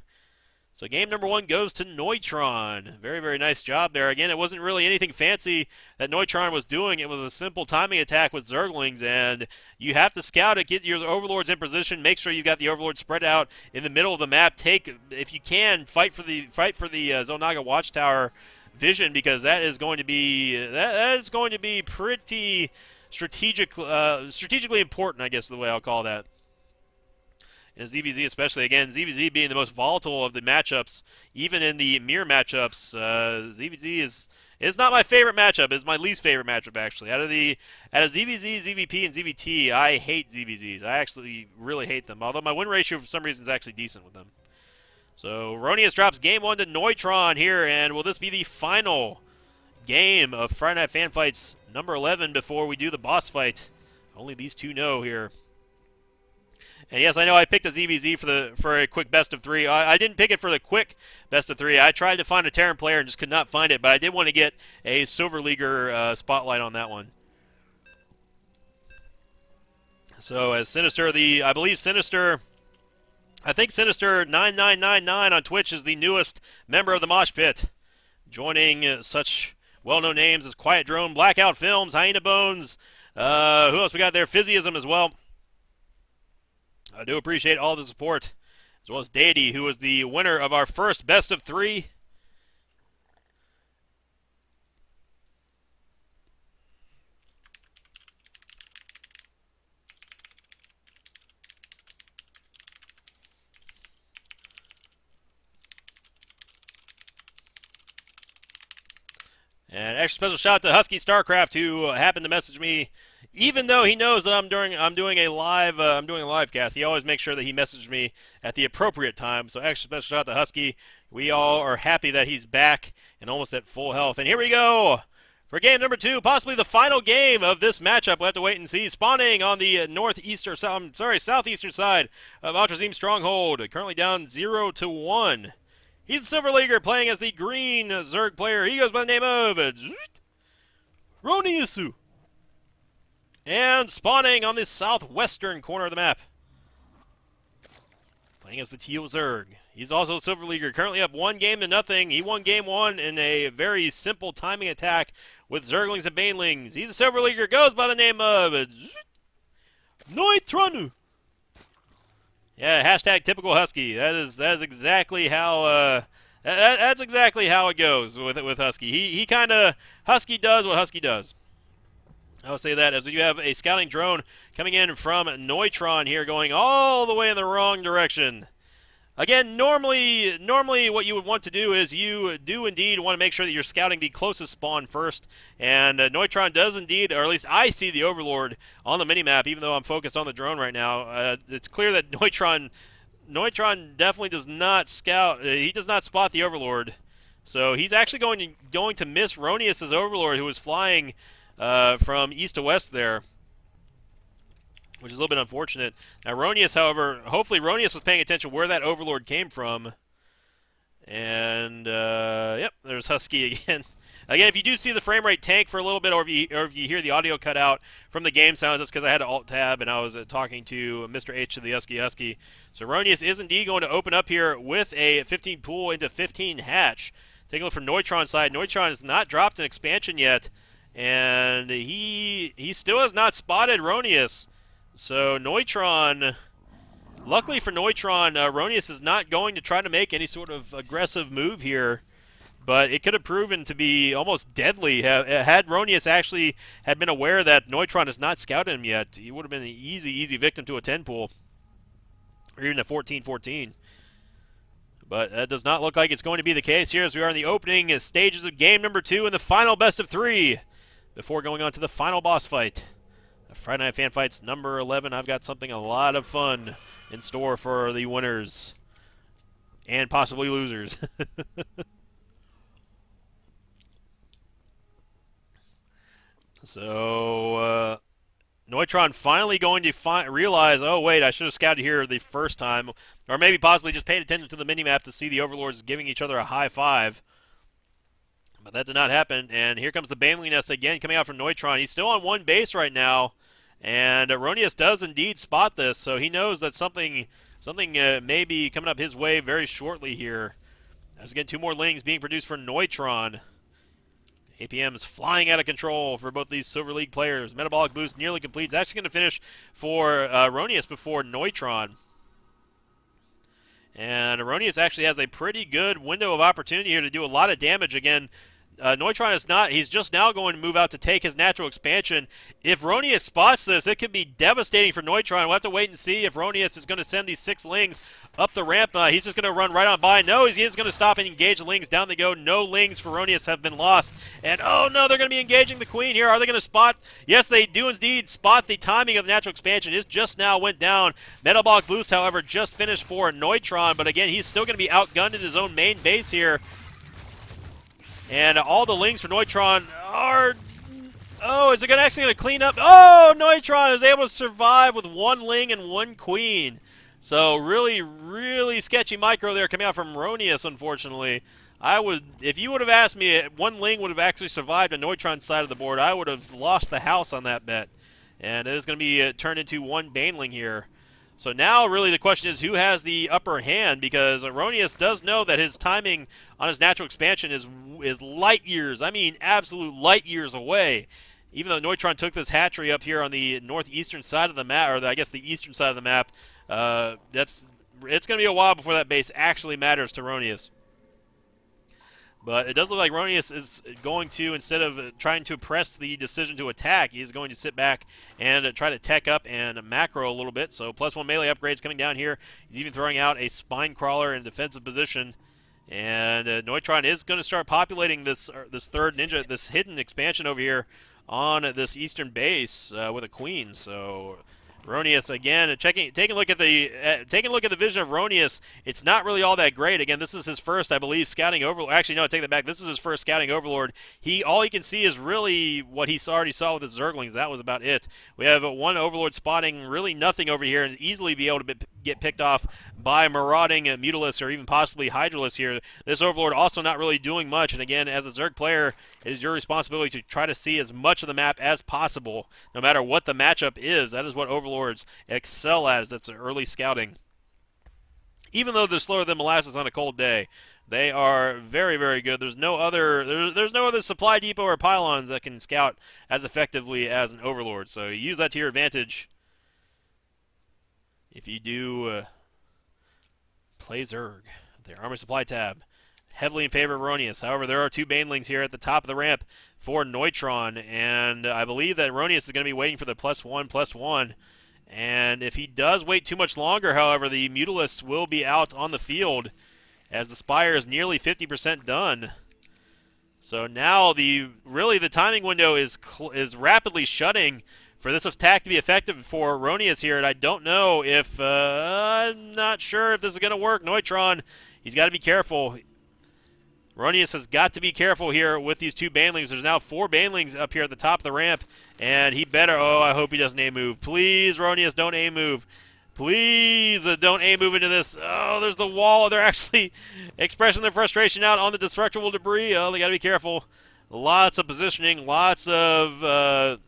So game number one goes to Neutron. Very, very nice job there. Again, it wasn't really anything fancy that Neutron was doing. It was a simple timing attack with Zerglings, and you have to scout it, get your Overlords in position, make sure you've got the Overlord spread out in the middle of the map. Take, if you can, fight for the fight for the uh, Xel'Naga Watchtower vision because that is going to be that, that is going to be pretty strategic, uh, strategically important. I guess the way I'll call that in ZVZ especially. Again, ZVZ being the most volatile of the matchups, even in the mirror matchups, uh, ZVZ is is not my favorite matchup. It's my least favorite matchup actually. Out of the out of ZVZ, ZVP, and ZVT, I hate ZVZs. I actually really hate them. Although my win ratio for some reason is actually decent with them. So Ronius drops game one to Neutron here, and will this be the final game of Friday Night Fan Fights number 11 before we do the boss fight? Only these two know here. And yes, I know I picked a ZVZ for the for a quick best of three. I, I, didn't pick it for the quick best of three. I tried to find a Terran player and just could not find it, but I did want to get a Silver Leaguer uh, spotlight on that one. So as Sinister, the I believe Sinister, I think Sinister 9999 on Twitch is the newest member of the Mosh Pit, joining such well-known names as Quiet Drone, Blackout Films, Hyena Bones. Uh, who else we got there? Physiism as well. I do appreciate all the support, as well as Deity, who was the winner of our first best of three. And extra special shout out to Husky Starcraft, who happened to message me even though he knows that I'm doing I'm doing a live uh, I'm doing a live cast, he always makes sure that he messaged me at the appropriate time. So extra special shout out to Husky. We all are happy that he's back and almost at full health. And here we go for game number two, possibly the final game of this matchup. We'll have to wait and see. Spawning on the northeastern, I'm sorry, southeastern side of Alterzim Stronghold, currently down zero to one. He's a Silver Leaguer playing as the green Zerg player. He goes by the name of Roniusu. And spawning on the southwestern corner of the map. Playing as the Teal Zerg. He's also a Silver Leaguer, currently up one game to nothing. He won game one in a very simple timing attack with Zerglings and Banelings. He's a Silver Leaguer, goes by the name of Noitranu. Yeah, hashtag typical Husky. That is that is exactly how uh, that, that's exactly how it goes with with Husky. He he kind of Husky does what Husky does. I will say that as you have a scouting drone coming in from Neutron here going all the way in the wrong direction. Again, normally, normally what you would want to do is you do indeed want to make sure that you're scouting the closest spawn first, and uh, Neutron does indeed, or at least I see the Overlord on the minimap, even though I'm focused on the drone right now. Uh, it's clear that (laughs) Neutron, Neutron definitely does not scout, uh, he does not spot the Overlord. So he's actually going to, going to miss Ronius's Overlord, who is flying uh, from east to west there, which is a little bit unfortunate. Now Ronius, however, hopefully Ronius was paying attention where that Overlord came from. And, uh, yep, there's Husky (laughs) again. Again, if you do see the frame rate tank for a little bit, or if you, or if you hear the audio cut out from the game sounds, that's because I had to alt tab and I was uh, talking to Mr. H to the Husky Husky. So Ronius is indeed going to open up here with a 15 pool into 15 hatch. Taking a look from Neutron's side. Neutron has not dropped an expansion yet, and he he still has not spotted Ronius. So Neutron, luckily for Neutron, uh, Ronius is not going to try to make any sort of aggressive move here but it could have proven to be almost deadly. Had Ronius actually had been aware that Neutron has not scouted him yet, he would have been an easy, easy victim to a 10 pool, or even a 14-14. But that does not look like it's going to be the case here as we are in the opening stages of game number two in the final best of three before going on to the final boss fight. Friday Night Fan Fights number 11. I've got something a lot of fun in store for the winners and possibly losers. (laughs) So, uh, Neutron finally going to fi realize, oh, wait, I should have scouted here the first time. Or maybe possibly just paid attention to the minimap to see the Overlords giving each other a high five. But that did not happen. And here comes the Baneling Nest again coming out from Neutron. He's still on one base right now. And Erroneous does indeed spot this, so he knows that something something uh, may be coming up his way very shortly here. As again, two more lings being produced for Neutron. APM is flying out of control for both these Silver League players. Metabolic Boost nearly complete. It's actually going to finish for uh, before Neutron. And Erroneous actually has a pretty good window of opportunity here to do a lot of damage. Again, uh, Neutron is not. He's just now going to move out to take his natural expansion. If Ronius spots this, it could be devastating for Neutron. We'll have to wait and see if Ronius is going to send these six lings up the ramp. Uh, he's just going to run right on by. No, he is going to stop and engage lings. Down they go. No lings for Ronius have been lost. And oh no, they're going to be engaging the queen here. Are they going to spot? Yes, they do indeed spot the timing of the natural expansion. It just now went down. Metabolic Boost, however, just finished for Neutron. But again, he's still going to be outgunned in his own main base here. And all the lings for Neutron are... Oh, is it gonna actually going to clean up? Oh, Neutron is able to survive with one ling and one queen. So really, really sketchy micro there coming out from Ronius, unfortunately. I would, if you would have asked me, one Ling would have actually survived on Neutron's side of the board, I would have lost the house on that bet. And it is going to be uh, turned into one Baneling here. So now, really, the question is who has the upper hand because Erroneous does know that his timing on his natural expansion is is light years. I mean, absolute light years away. Even though Neutron took this hatchery up here on the northeastern side of the map, or the, I guess the eastern side of the map, uh, that's it's going to be a while before that base actually matters to Ronius. But it does look like Ronius is going to, instead of trying to press the decision to attack, he's going to sit back and try to tech up and macro a little bit. So plus one melee upgrades coming down here. He's even throwing out a spine crawler in defensive position. And uh, Neutron is going to start populating this uh, this third ninja, this hidden expansion over here on this eastern base uh, with a queen. So Ronius again, checking, taking a look at the, uh, taking a look at the vision of Ronius. It's not really all that great. Again, this is his first, I believe, scouting overlord. Actually, no, take that back. This is his first scouting overlord. He, all he can see is really what he already saw with his Zerglings. That was about it. We have one overlord spotting really nothing over here, and easily be able to get picked off by marauding Mutalisk or even possibly Hydralisk here. This overlord also not really doing much. And again, as a Zerg player, it is your responsibility to try to see as much of the map as possible, no matter what the matchup is. That is what overlords excel at. That's early scouting. Even though they're slower than molasses on a cold day, they are very, very good. There's no other there, there's no other supply depot or pylons that can scout as effectively as an overlord. So use that to your advantage if you do uh, play Zerg, the Army Supply tab, heavily in favor of Ronius. However, there are two Banelings here at the top of the ramp for Neutron, and I believe that Ronius is going to be waiting for the plus one, plus one. And if he does wait too much longer, however, the Mutalisks will be out on the field as the Spire is nearly 50% done. So now the really the timing window is is rapidly shutting for this attack to be effective for Ronius here, and I don't know if, uh, I'm not sure if this is going to work. Neutron, he's got to be careful. Ronius has got to be careful here with these two banelings. There's now four banelings up here at the top of the ramp, and he better. Oh, I hope he doesn't A move. Please, Ronius, don't A move. Please uh, don't A move into this. Oh, there's the wall. They're (laughs) actually expressing their frustration out on the destructible debris. Oh, they got to be careful. Lots of positioning, lots of uh,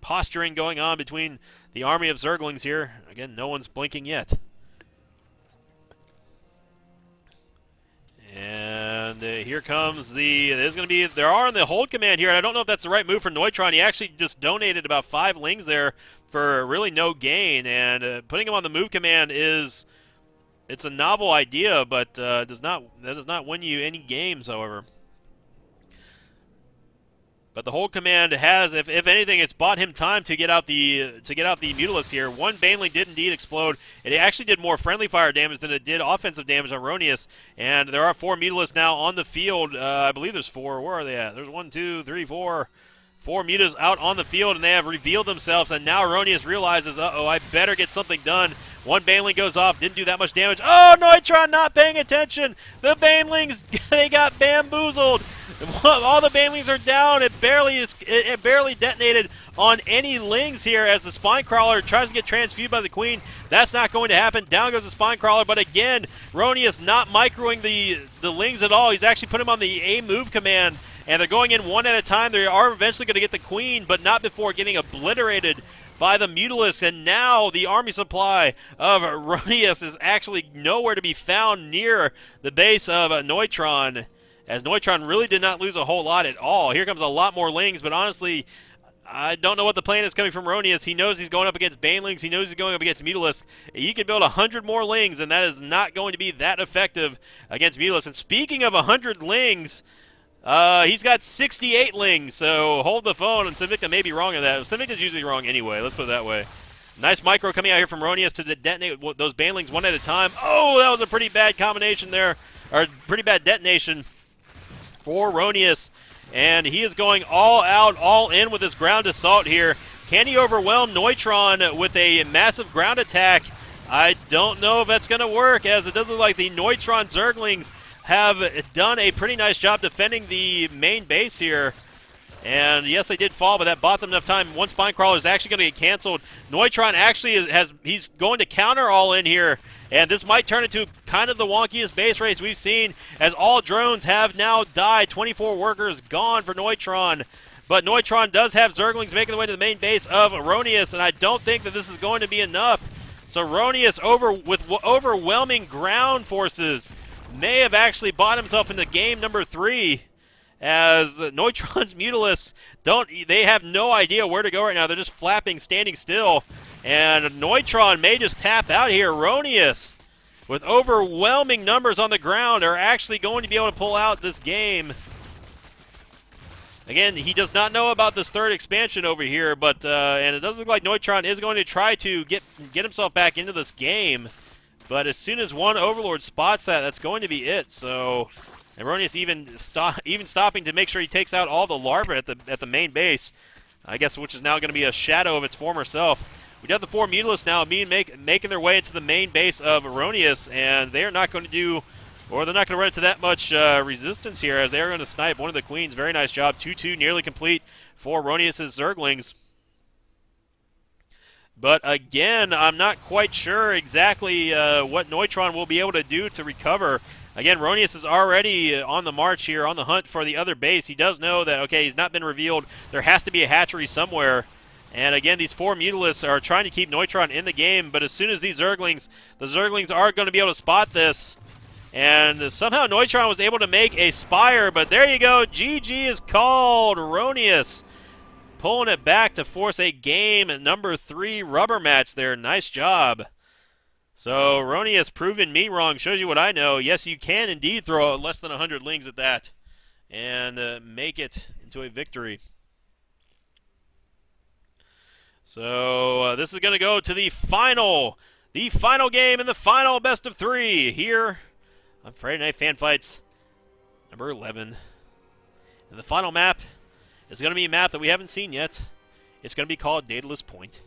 posturing going on between the army of Zerglings here. Again, no one's blinking yet. And uh, here comes the. There's going to be. There are in the hold command here. I don't know if that's the right move for Neutron. He actually just donated about five lings there for really no gain. And uh, putting him on the move command is. It's a novel idea, but uh, does not that does not win you any games. However. But the whole command has, if, if anything, it's bought him time to get out the to get out the Mutalisk here. One Baneling did indeed explode. It actually did more friendly fire damage than it did offensive damage on Ronius. And there are four Mutalisks now on the field. Uh, I believe there's four. Where are they at? There's one, two, three, four. Four Mutas out on the field, and they have revealed themselves. And now Ronius realizes, uh-oh, I better get something done. One Baneling goes off, didn't do that much damage. Oh, Neutron not paying attention. The Banelings, (laughs) they got bamboozled. (laughs) All the banelings are down. It barely is. It, barely detonated on any lings here as the spine crawler tries to get transfused by the queen. That's not going to happen. Down goes the spine crawler, but again, Ronius not microing the the lings at all. He's actually put him on the A move command, and they're going in one at a time. They are eventually going to get the queen, but not before getting obliterated by the Mutalisk, and now the army supply of Ronius is actually nowhere to be found near the base of Neutron as Neutron really did not lose a whole lot at all. Here comes a lot more Lings, but honestly, I don't know what the plan is coming from Ronius. He knows he's going up against Banelings. He knows he's going up against Mutalisk. You can build 100 more Lings, and that is not going to be that effective against Mutalisk. And speaking of 100 Lings, uh, he's got 68 Lings, so hold the phone. And Sinvicta may be wrong on that. Sinvicta's usually wrong anyway. Let's put it that way. Nice micro coming out here from Ronius to detonate those Banelings one at a time. Oh, that was a pretty bad combination there, or pretty bad detonation for Ronius. And he is going all out, all in with his ground assault here. Can he overwhelm Neutron with a massive ground attack? I don't know if that's going to work, as it does look like the Neutron Zerglings have done a pretty nice job defending the main base here. And yes, they did fall, but that bought them enough time. One spine crawler is actually going to get canceled. Neutron actually has he's going to counter all in here, and this might turn into kind of the wonkiest base race we've seen, as all drones have now died. 24 workers gone for Neutron. But Neutron does have Zerglings making their way to the main base of Ronius, and I don't think that this is going to be enough. So Ronius, over with overwhelming ground forces, may have actually bought himself into game number three as Neutron's (laughs) Mutalisks don't they have no idea where to go right now. They're just flapping, standing still. And Neutron may just tap out here. Ronius, with overwhelming numbers on the ground, are actually going to be able to pull out this game. Again, he does not know about this third expansion over here, but uh, and it does look like Neutron is going to try to get get himself back into this game. But as soon as one Overlord spots that, that's going to be it. So Erroneous even stop, even stopping to make sure he takes out all the larvae at the at the main base. I guess which is now going to be a shadow of its former self. We have the four Mutalisks now being make, making their way into the main base of Erroneous, and they are not going to do, or they're not going to run into that much uh, resistance here as they are going to snipe one of the queens. Very nice job. 2-2 nearly complete for Erroneous' Zerglings. But again, I'm not quite sure exactly uh, what Neutron will be able to do to recover. Again, Ronius is already on the march here, on the hunt for the other base. He does know that, okay, he's not been revealed. There has to be a hatchery somewhere. And again, these four Mutalisks are trying to keep Neutron in the game, but as soon as these Zerglings, the Zerglings are going to be able to spot this. And somehow Neutron was able to make a Spire, but there you go. GG is called. Ronius pulling it back to force a game number three rubber match there. Nice job. So Roni has proven me wrong. Shows you what I know. Yes, you can indeed throw less than 100 lings at that and uh, make it into a victory. So uh, this is going to go to the final, the final game in the final best of three here on Friday Night Fan Fights number 11. And the final map is going to be a map that we haven't seen yet. It's going to be called Daedalus Point.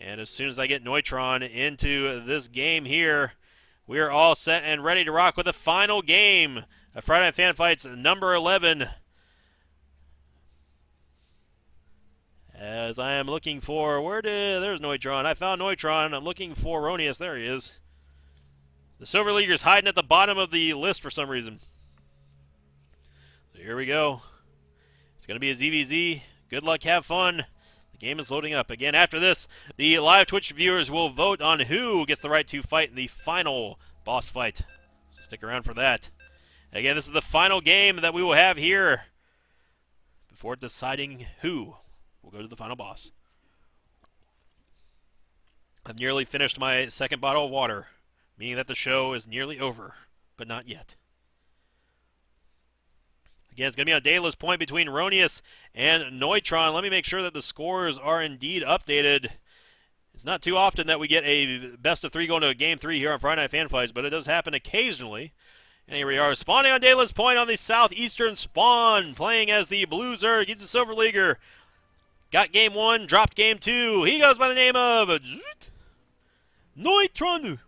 And as soon as I get Neutron into this game here, we are all set and ready to rock with the final game of Friday Night Fan Fights number 11. As I am looking for, where did, there's Neutron. I found Neutron. I'm looking for Ronius. There he is. The Silver Leaguer's hiding at the bottom of the list for some reason. So here we go. It's going to be a ZVZ. Good luck, have fun. Game is loading up. Again, after this, the live Twitch viewers will vote on who gets the right to fight in the final boss fight. So stick around for that. Again, this is the final game that we will have here before deciding who will go to the final boss. I've nearly finished my second bottle of water, meaning that the show is nearly over, but not yet. Again, it's going to be on Daedalus point between Ronius and Neutron. Let me make sure that the scores are indeed updated. It's not too often that we get a best of three going to a game three here on Friday Night Fan Fights, but it does happen occasionally. And here we are, spawning on Daedalus Point on the southeastern spawn, playing as the Blue Zerg. He's a Silver Leaguer. Got game one, dropped game two. He goes by the name of Neutron.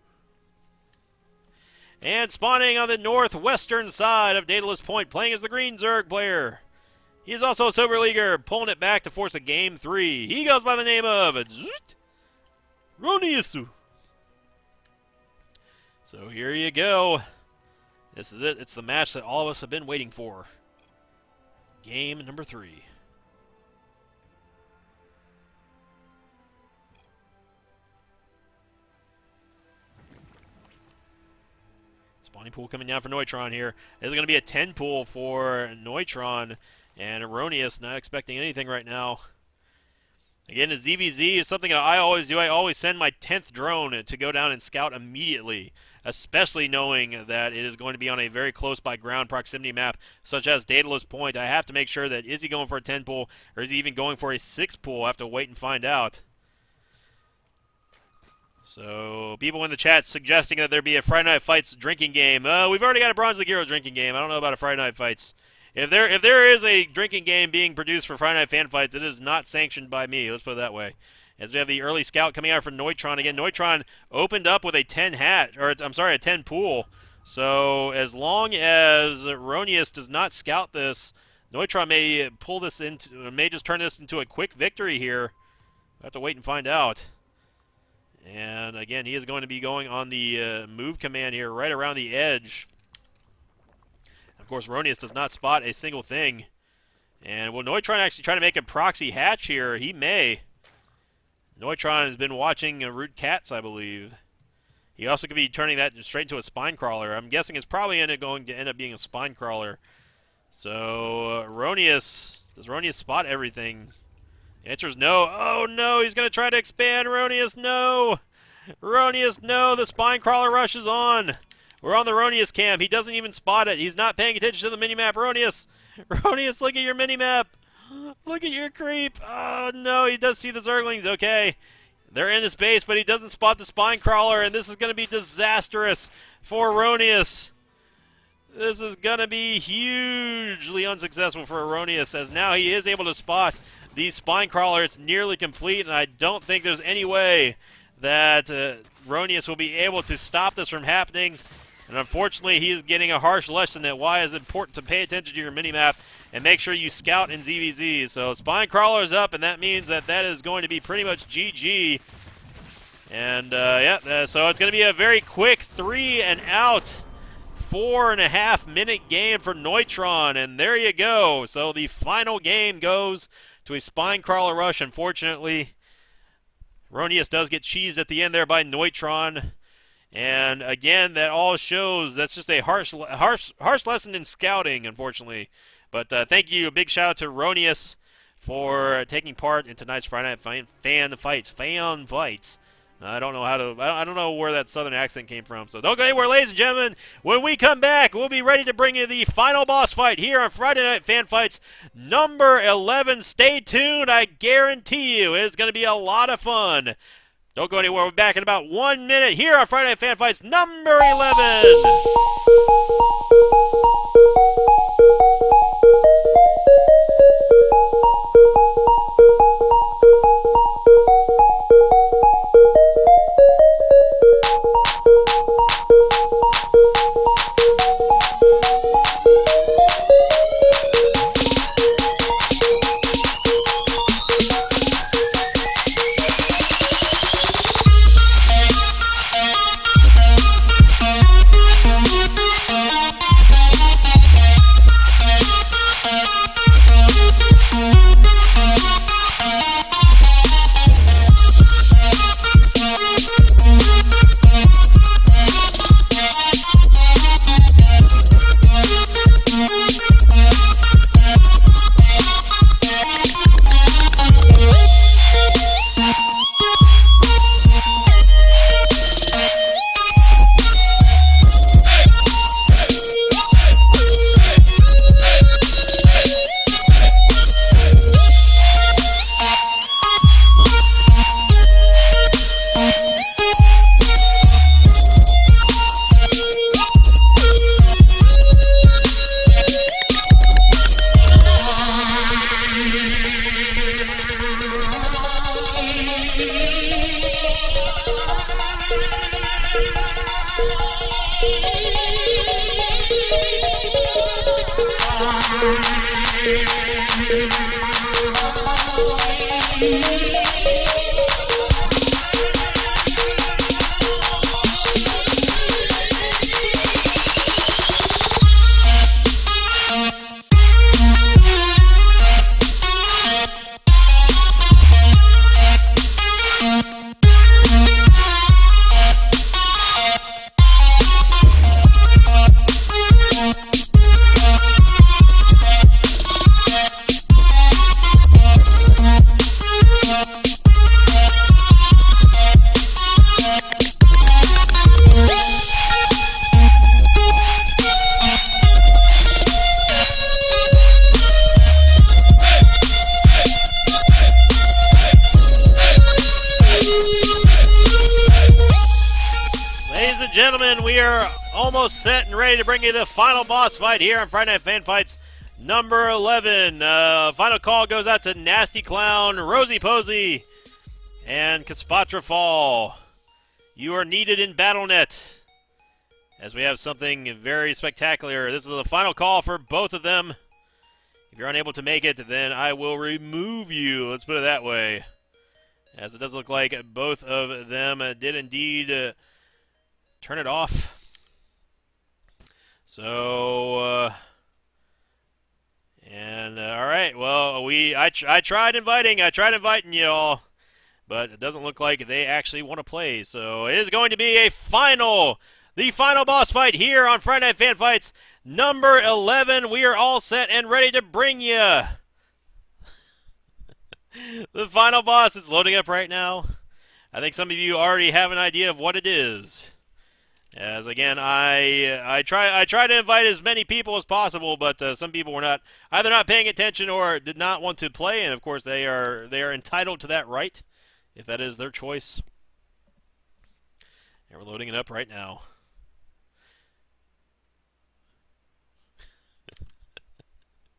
And spawning on the northwestern side of Daedalus Point, playing as the Green Zerg player. He's also a Silver Leaguer, pulling it back to force a game three. He goes by the name of Roniusu. So here you go. This is it. It's the match that all of us have been waiting for. Game number three. Spawning pool coming down for Neutron here. This is going to be a 10 pool for Neutron. And Erroneous not expecting anything right now. Again, a ZVZ is something that I always do. I always send my 10th drone to go down and scout immediately, especially knowing that it is going to be on a very close by ground proximity map, such as Daedalus Point. I have to make sure that is he going for a 10 pool or is he even going for a 6 pool? I have to wait and find out. So, people in the chat suggesting that there be a Friday Night Fights drinking game. Uh, we've already got a Bronze League drinking game. I don't know about a Friday Night Fights. If there if there is a drinking game being produced for Friday Night Fan Fights, it is not sanctioned by me. Let's put it that way. As we have the early scout coming out from Neutron again. Neutron opened up with a 10 hat, or I'm sorry, a 10 pool. So as long as Ronius does not scout this, Neutron may pull this into, may just turn this into a quick victory here. we have to wait and find out. And again, he is going to be going on the uh, move command here, right around the edge. Of course, Ronius does not spot a single thing. And will Neutron actually try to make a proxy hatch here? He may. Neutron has been watching uh, Root Catz, I believe. He also could be turning that straight into a spine crawler. I'm guessing it's probably going to end up being a spine crawler. So, uh, Ronius, does Ronius spot everything? The answer is no. Oh no, he's going to try to expand. Ronius, no. Ronius, no. The spine crawler rushes on. We're on the Ronius cam. He doesn't even spot it. He's not paying attention to the minimap. Ronius, Ronius, look at your minimap. Look at your creep. Oh no, he does see the Zerglings. Okay. They're in his base, but he doesn't spot the spine crawler, and this is going to be disastrous for Ronius. This is going to be hugely unsuccessful for Erroneous, as now he is able to spot the spine crawler. It's nearly complete, and I don't think there's any way that uh, Ronius will be able to stop this from happening. And unfortunately, he is getting a harsh lesson that why it's important to pay attention to your minimap and make sure you scout in ZVZ. So spine crawler is up, and that means that that is going to be pretty much GG. And uh, yeah, uh, so it's going to be a very quick three and out four and a half minute game for Neutron, and there you go. So the final game goes to a spine crawler rush. Unfortunately, Ronius does get cheesed at the end there by Neutron. And again, that all shows that's just a harsh, harsh, harsh lesson in scouting, unfortunately. But uh, thank you, a big shout out to Ronius for taking part in tonight's Friday Night Fan, fan Fights. Fan Fights. I don't know how to. I don't know where that southern accent came from. So don't go anywhere, ladies and gentlemen. When we come back, we'll be ready to bring you the final boss fight here on Friday Night Fan Fights number 11. Stay tuned. I guarantee you it's going to be a lot of fun. Don't go anywhere. We'll be back in about one minute here on Friday Night Fan Fights number 11. To bring you the final boss fight here on Friday Night Fan Fights number 11. Uh, final call goes out to Nasty Clown, Rosie Posey, and Kaspatra Fall. You are needed in BattleNet as we have something very spectacular. This is the final call for both of them. If you're unable to make it, then I will remove you. Let's put it that way. As it does look like both of them did indeed uh, turn it off. So, uh, and uh, all right. Well, we I tr- I tried inviting I tried inviting you all, but it doesn't look like they actually want to play. So it is going to be a final, the final boss fight here on Friday Night Fan Fights number 11. We are all set and ready to bring you (laughs) the final boss. is loading up right now. I think some of you already have an idea of what it is. As again, I I try I try to invite as many people as possible, but uh, some people were not either not paying attention or did not want to play, and of course they are they are entitled to that right, if that is their choice. And we're loading it up right now.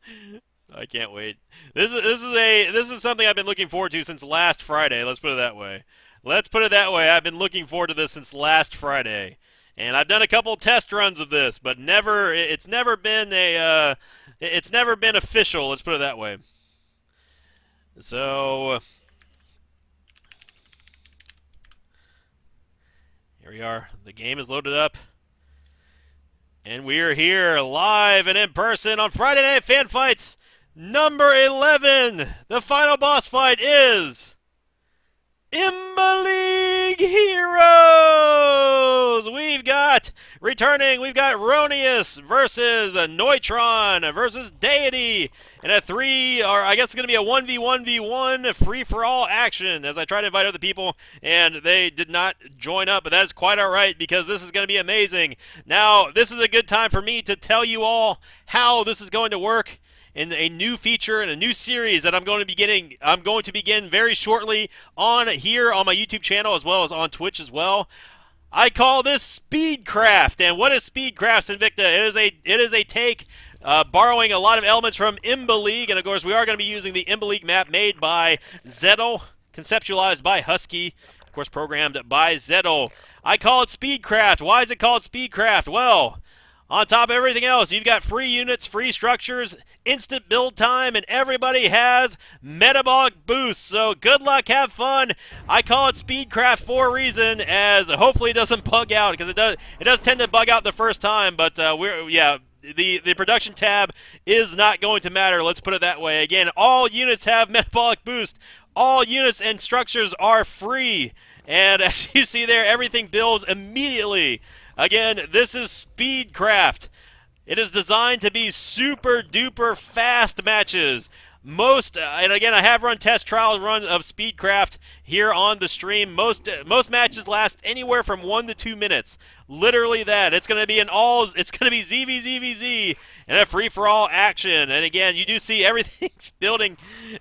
(laughs) I can't wait. This is this is a this is something I've been looking forward to since last Friday. Let's put it that way. Let's put it that way. I've been looking forward to this since last Friday. And I've done a couple test runs of this, but never it's never been a uh, it's never been official, let's put it that way. So here we are. The game is loaded up. And we are here live and in person on Friday Night Fan Fights number 11. The final boss fight is Imba League Heroes! We've got returning, we've got Ronius versus Neutron versus Deity in a three, or I guess it's going to be a 1v1v1 free for all action as I try to invite other people and they did not join up, but that's quite alright because this is going to be amazing. Now, this is a good time for me to tell you all how this is going to work in a new feature and a new series that I'm going to be getting I'm going to begin very shortly on here on my YouTube channel as well as on Twitch as well. I call this Speedcraft. And what is Speedcraft Sinvicta? It is a it is a take uh, borrowing a lot of elements from Imba League, and of course we are going to be using the Imba League map made by Zettel, conceptualized by Husky, of course programmed by Zettel. I call it Speedcraft. Why is it called Speedcraft? Well, on top of everything else, you've got free units, free structures, instant build time, and everybody has metabolic boosts. So good luck, have fun. I call it Speedcraft for a reason, as hopefully it doesn't bug out because it does. It does tend to bug out the first time, but uh, we're yeah. The, the production tab is not going to matter. Let's put it that way. Again, all units have (laughs) metabolic boost. All units and structures are free. And (laughs) as you see there, everything builds immediately. Again, this is Speedcraft. It is designed to be super duper fast matches. Most, uh, and again, I have run test trial run of Speedcraft here on the stream. Most uh, most matches last anywhere from one to two minutes. Literally that. It's going to be an all. (laughs) It's going to be ZVZVZ and a free for all action. And again, you do see everything's (laughs) building,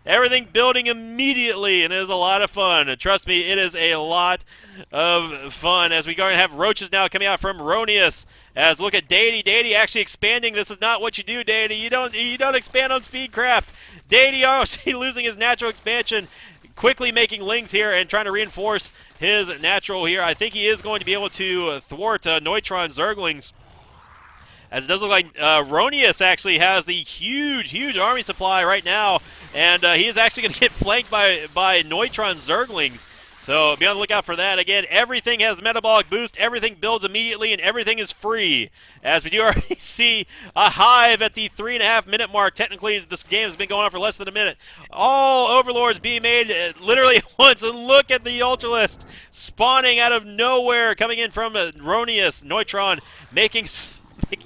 everything building immediately, and it is a lot of fun. Trust me, it is a lot of fun. As we go and have roaches now coming out from Ronius. As look at Deity, Deity actually expanding. This is not what you do, Deity. You don't you don't expand on Speedcraft. Deity actually (laughs) losing his natural expansion quickly making lings here and trying to reinforce his natural here. I think he is going to be able to thwart uh, Neutron Zerglings. As it does look like uh, Ronius actually has the huge, huge army supply right now, and uh, he is actually going (laughs) to get flanked by by Neutron Zerglings. So be on the lookout for that. Again, everything has metabolic boost, everything builds immediately, and everything is free. As we do (laughs) already see a hive at the three and a half minute mark. Technically, this game has been going on for less than a minute. All overlords being made uh, literally (laughs) once. And look at the Ultralisk spawning out of nowhere, coming in from uh, Ronius, Neutron, making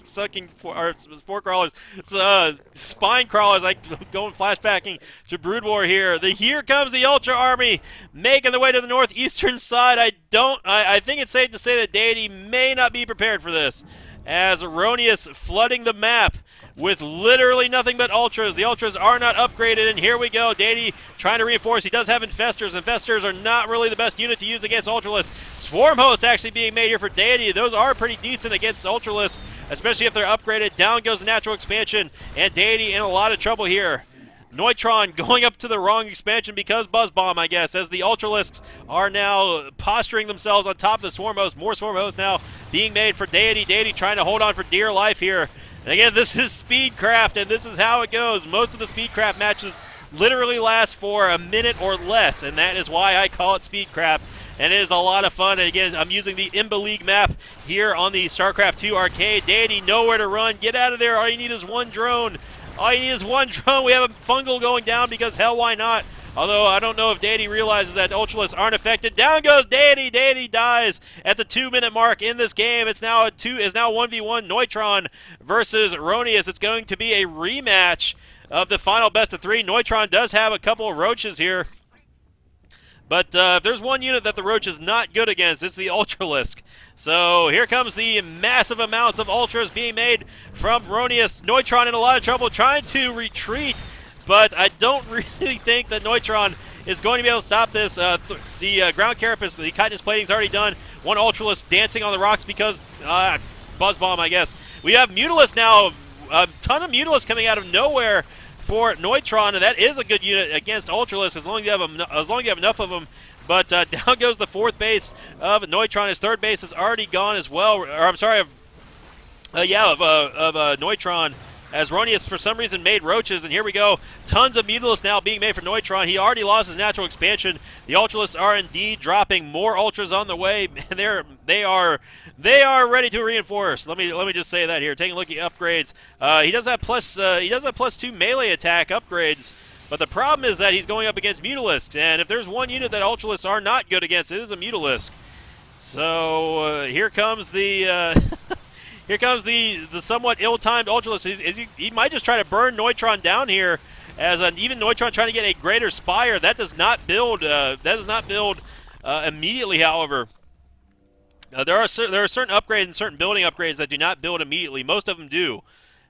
sucking or spore crawlers, uh, spine crawlers, like (laughs) going flashbacking to Brood War here. The here comes the Ultra Army making the way to the northeastern side. I don't. I, I think it's safe to say that Deity may not be prepared for this, as Ronius flooding the map with literally nothing but ultras. The ultras are not upgraded, and here we go. Deity trying to reinforce. He does have infestors. Infestors are not really the best unit to use against Ultralisk. Swarm hosts actually being made here for Deity. Those are pretty decent against Ultralisk, especially if they're upgraded. Down goes the natural expansion, and Deity in a lot of trouble here. Neutron (laughs) going up to the wrong expansion because Buzz Bomb, I guess, as the Ultralisks are now posturing themselves on top of the Swarm Host. More Swarm Hosts now being made for Deity. Deity trying to hold on for dear life here. And again, (laughs) this is Speedcraft, and this is how it goes. Most of the Speedcraft matches literally last for a minute or less, and that is why I call it Speedcraft. And it is a lot of fun. And again, I'm using the Imba League map here on the StarCraft 2 arcade. Deity, nowhere to run. Get out of there. All you need is one drone. All you need is one (laughs) drone. We have a fungal going down because hell, why not? Although I don't know if Deity realizes that Ultralisks aren't affected. Down goes Deity. Deity dies at the two-minute mark in this game. It's now a two is now 1v1 Neutron versus Ronius. It's going to be a rematch of the final best of three. Neutron does have a couple of roaches here. But uh, if there's one unit that the Roach is not good against, it's the Ultralisk. So here comes the massive amounts of Ultras being made from Ronius. Neutron in a lot of trouble trying to retreat but I don't (laughs) really think that Neutron is going to be able to stop this. Uh, th the uh, ground carapace, the chitinous plating is already done. One Ultralisk dancing on the rocks because uh, Buzz Bomb, I guess. We have Mutalisk now. A ton of Mutalisk coming out of nowhere for Neutron, and that is a good unit against Ultralisk as long as you have as long as you have enough of them. But uh, (laughs) down goes the fourth base of Neutron. His third base is already gone as well. Or I'm sorry, of, uh, yeah, of, uh, of uh, Neutron as Ronius for some reason made roaches, and here we go. Tons of Mutalisks now being made for Neutron. He already lost his natural expansion. The Ultralisks are indeed dropping more Ultras on the way. (laughs) They're they are they are ready to reinforce. Let me let me just say that here. Taking a look at upgrades. Uh, he does have plus uh, he does have plus two melee attack upgrades. But the problem is that he's going up against Mutalisks, and if there's one unit that Ultralisks are not good against, it is a Mutalisk. So uh, here comes the uh, (laughs) Here comes the the somewhat ill-timed is he, he, might just try to burn Neutron down here, as an, even Neutron trying to get a greater Spire. That does not build. Uh, that does not build uh, immediately. However, uh, there are there are certain upgrades and certain building upgrades that do not build immediately. Most of them do.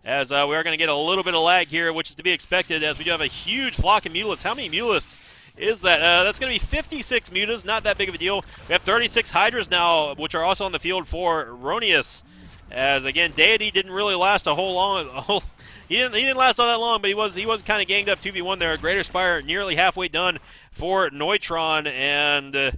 As uh, we are going to get a little bit of lag here, which is to be expected, as we do have a huge flock of Mutalisks. How many Mutalisks is that? Uh, that's going to be 56 Mutas, not that big of a deal. We have 36 Hydras now, which are also on the field for Ronius. As again, Deity didn't really last a whole long. A whole, he didn't. He didn't last all that long, but he was. He was kind of ganged up. Two v one there. Greater Spire nearly halfway done for Neutron, and uh,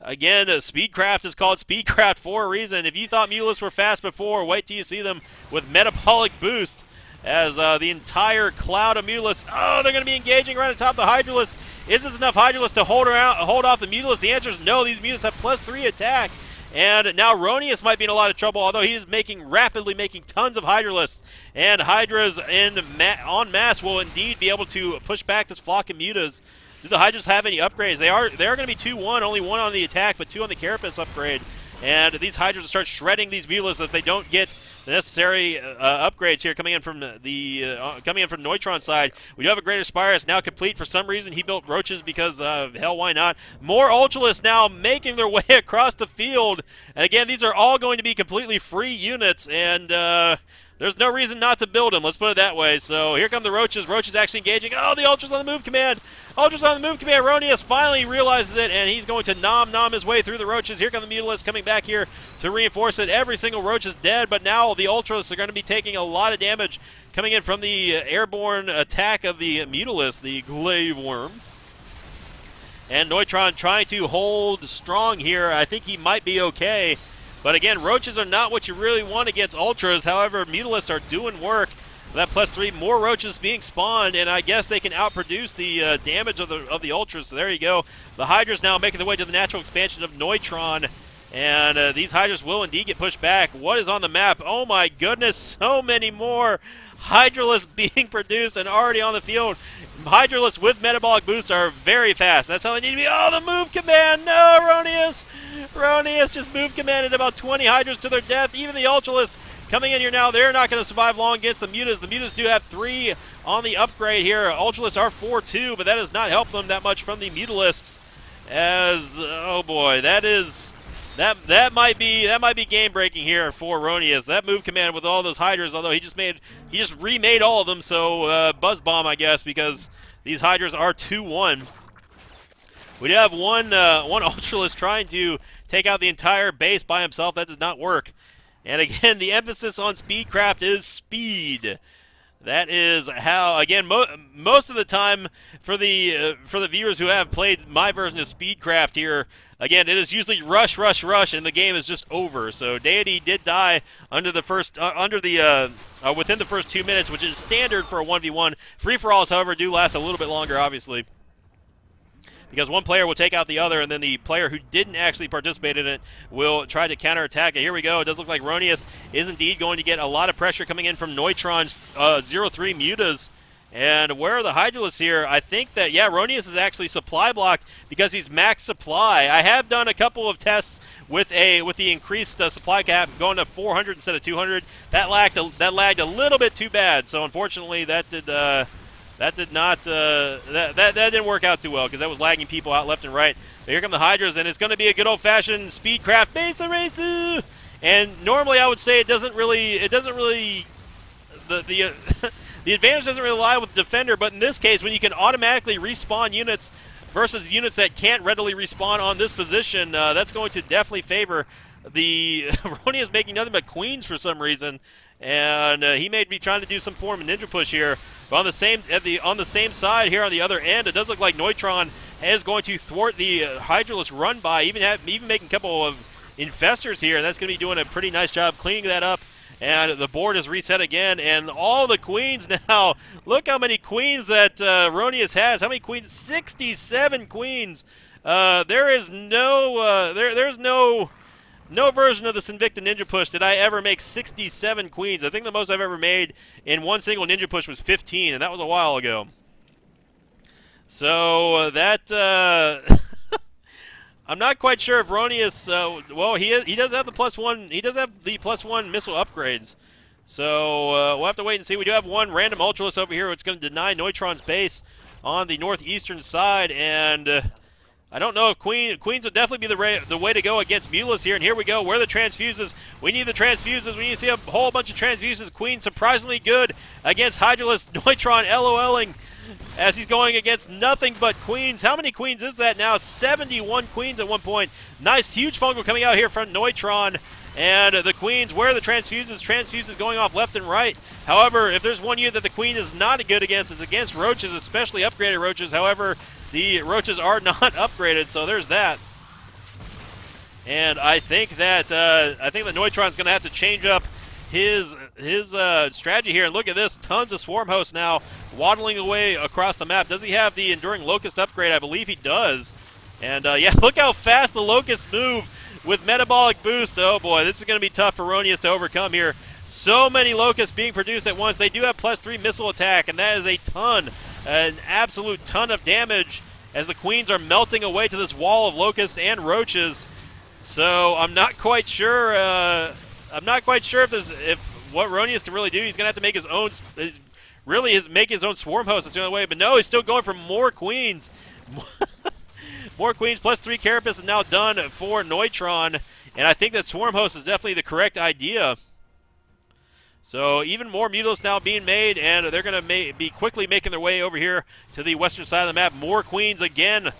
again, uh, Speedcraft is called Speedcraft (laughs) for a reason. If you thought Mutalisks were fast before, wait till you see them with metabolic boost. As uh, the entire cloud of Mutalisks, oh, they're going to be engaging right on top of the Hydralisk. Is this enough Hydralisk to hold around, hold off the Mutalisks? The answer is no. These Mutalisks have plus three attack. And now Ronius might be in a lot of trouble, although he is making rapidly making tons of Hydralisks. And Hydras in ma on mass will indeed be able to push back this flock of Mutas. Do the Hydras have any upgrades? They are they are going to be 2-1, only one on the attack, but two on the Carapace upgrade. And these Hydras will start shredding these Mutas if they don't get the necessary uh, upgrades here coming in from the uh, coming in from Neutron side. We do have a Greater Spire. It's now complete. For some reason, he built roaches because uh, hell, why not? More Ultralisks now making their (laughs) way across the field. And again, these are all going to be completely free units. And uh, there's no reason not to build him, Let's put it that way. So here come the Roaches. Roaches actually engaging. Oh, the Ultras on the move command. Ultras on the move command. Ronius finally realizes it, and he's going to nom nom his way through the Roaches. Here come the Mutalisks coming back here to reinforce it. Every single Roach is dead, but now the Ultras are going to be taking a lot of damage coming in from the uh, airborne attack of the Mutalisk, the Glaive Worm. And Neutron trying to hold strong here. I think he might be okay. But again, roaches are not what you really want against ultras. However, mutalisks are doing work. That plus three, more roaches being spawned, and I guess they can outproduce the uh, damage of the of the ultras. So there you go. The Hydras now making their way to the natural expansion of Neutron. And uh, these Hydras will indeed get pushed back. What is on the map? Oh my goodness, (laughs) so many more Hydralisks (laughs) being produced and already on the field. Hydralisks with metabolic boosts are very fast. That's how they need to be. Oh, the move command! No, Ronius! Ronius just move commanded about 20 Hydras to their death. Even the Ultralisks coming in here now, they're not going to survive long against the Mutas. The Mutas do have three on the upgrade here. Ultralisks are 4-2, but that does not help them that much from the Mutalisks. As, oh boy, that is that that might be that might be game breaking here for Ronius. That move command with all those hydras, although he just made he just remade all of them. So uh, buzz bomb, I guess, because these hydras are two one. We do have one uh, one (laughs) ultralisk trying to take out the entire base by himself. That did not work. And again, the emphasis on speedcraft is speed. That is how again mo most of the time for the uh, for the viewers who have played my version of Speedcraft here. Again, it is usually rush, rush, rush, and the game is just over. So Deity did die under the first uh, under the uh, uh within the first two minutes, which is standard for a one v one. Free for alls, however, do last a little bit longer, obviously because one player will take out the other, and then the player who didn't actually participate in it will try to counterattack it. Here we go. It does look like Ronius is indeed going to get a lot of pressure coming in from Neutron's uh, 0-3 Mutas. And where are the Hydralisks here? I think that, yeah, Ronius is actually supply blocked because he's max supply. I have done a couple of tests with a with the increased uh, supply cap going to 400 instead of 200. That lagged a, that lagged a little bit too bad. So unfortunately, that did uh, that did not uh, that, that that didn't work out too well because that was lagging people out left and right. But here come the Hydras, and it's going to be a good old-fashioned speedcraft base racer. And normally, I would say it doesn't really it doesn't really the the. (laughs) The advantage doesn't really lie with the defender, but in this case, when you can automatically respawn units versus units that can't readily respawn on this position, uh, that's going to definitely favor the (laughs) Roni is making nothing but queens for some reason, and uh, he may be trying to do some form of ninja push here. But on the same at the on the same side here on the other end, it does look like Neutron is going to thwart the uh, Hydralisk run by, even have, even making a couple of infestors here, and that's going to be doing a pretty nice job cleaning that up. And the board is reset again, and all the queens (laughs) now. Look how many queens that uh, Ronius has. How many queens? 67 queens. Uh, there is no uh, there there's no no version of the Sinvicta Ninja Push did I ever make 67 queens. I think the most I've ever made in one single Ninja Push was 15, and that was a while ago. So uh, that uh, (laughs) I'm not quite sure if Ronius. Uh, well, he is, he does have the plus one. He does have the plus one missile upgrades. So uh, we'll have to wait and see. We do have one random Ultralisk over here. It's going to deny Neutron's base on the northeastern side, and uh, I don't know if Queen Queens would definitely be the, the way to go against Mutas here. And here we go. Where the transfuses? We need the transfuses. We need to see a whole bunch of transfuses. Queen surprisingly good against Hydralisk (laughs) Neutron LOLing as he's going against nothing but queens. How many queens is that now? 71 queens at one point. Nice, huge fungal coming out here from Neutron. And the queens, where are the transfuses? Transfuses going off left and right. However, if there's one unit that the queen is not good against, it's against roaches, especially upgraded roaches. However, the roaches are (laughs) not upgraded, so there's that. And I think that uh, I think the Neutron's going to have to change up his his uh, strategy here. And look at this, tons of swarm hosts now waddling away across the map. Does he have the enduring locust upgrade? I believe he does. And uh, (laughs) yeah, look how fast the locusts move with metabolic boost. Oh boy, this is going to be tough for Ronius to overcome here. So many locusts being produced at once. They do have plus three missile attack, and that is a ton an absolute ton of damage as the queens are melting away to this wall of locusts and roaches. So I'm not quite sure. Uh, I'm not quite sure if there's if what Ronius can really do. He's gonna have to make his own, really his, make his own swarm host. That's the only way. But no, he's still going for more queens. (laughs) more queens plus three carapace is now done for Neutron, and I think that swarm host is definitely the correct idea. So even more mutalisks now being made, and they're going to be quickly making their way over here to the western side of the map. More queens again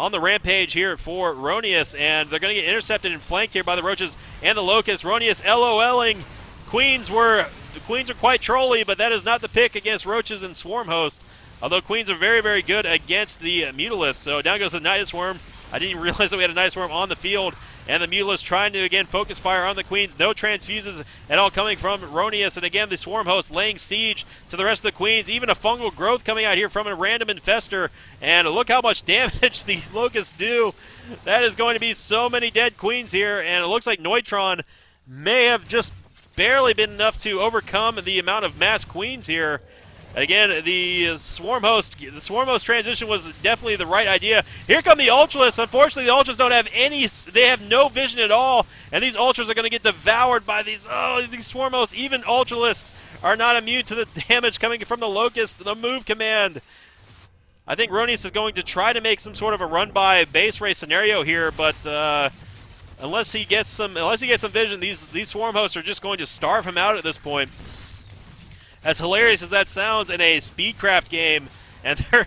on the rampage here for Ronius, and they're going to get intercepted and flanked here by the roaches and the locusts. Ronius LOLing. Queens were the queens are quite trolly, but that is not the pick against roaches and swarm host. Although Queens are very, very good against the Mutalisk. So down goes the Nydus Worm. I didn't (laughs) realize that we had a Nydus Worm on the field. And the Mutalisk trying to, again, focus fire on the Queens. No transfuses at all coming from Ronius. And again, the Swarm host laying siege to the rest of the Queens. Even a fungal growth coming out here from a random infestor. And look how much (laughs) damage the Locusts do. That is going to be so many dead Queens here. And it looks like Neutron may have just barely been enough to overcome the amount of mass Queens here. Again, the Swarm Host, the Swarm Host transition was definitely the right idea. Here come the Ultras. Unfortunately, the Ultras don't have any, they have no vision at all, and these Ultras are going to get devoured by these, oh, these Swarm Hosts. Even Ultralisks are not immune to the (laughs) damage coming from the Locust, the move command. I think Ronius is going to try to make some sort of a run-by base race scenario here, but uh, unless he gets some, unless he gets some vision, these these Swarm Hosts are just going to starve him out at this point. As hilarious as that sounds in a Speedcraft game, and there,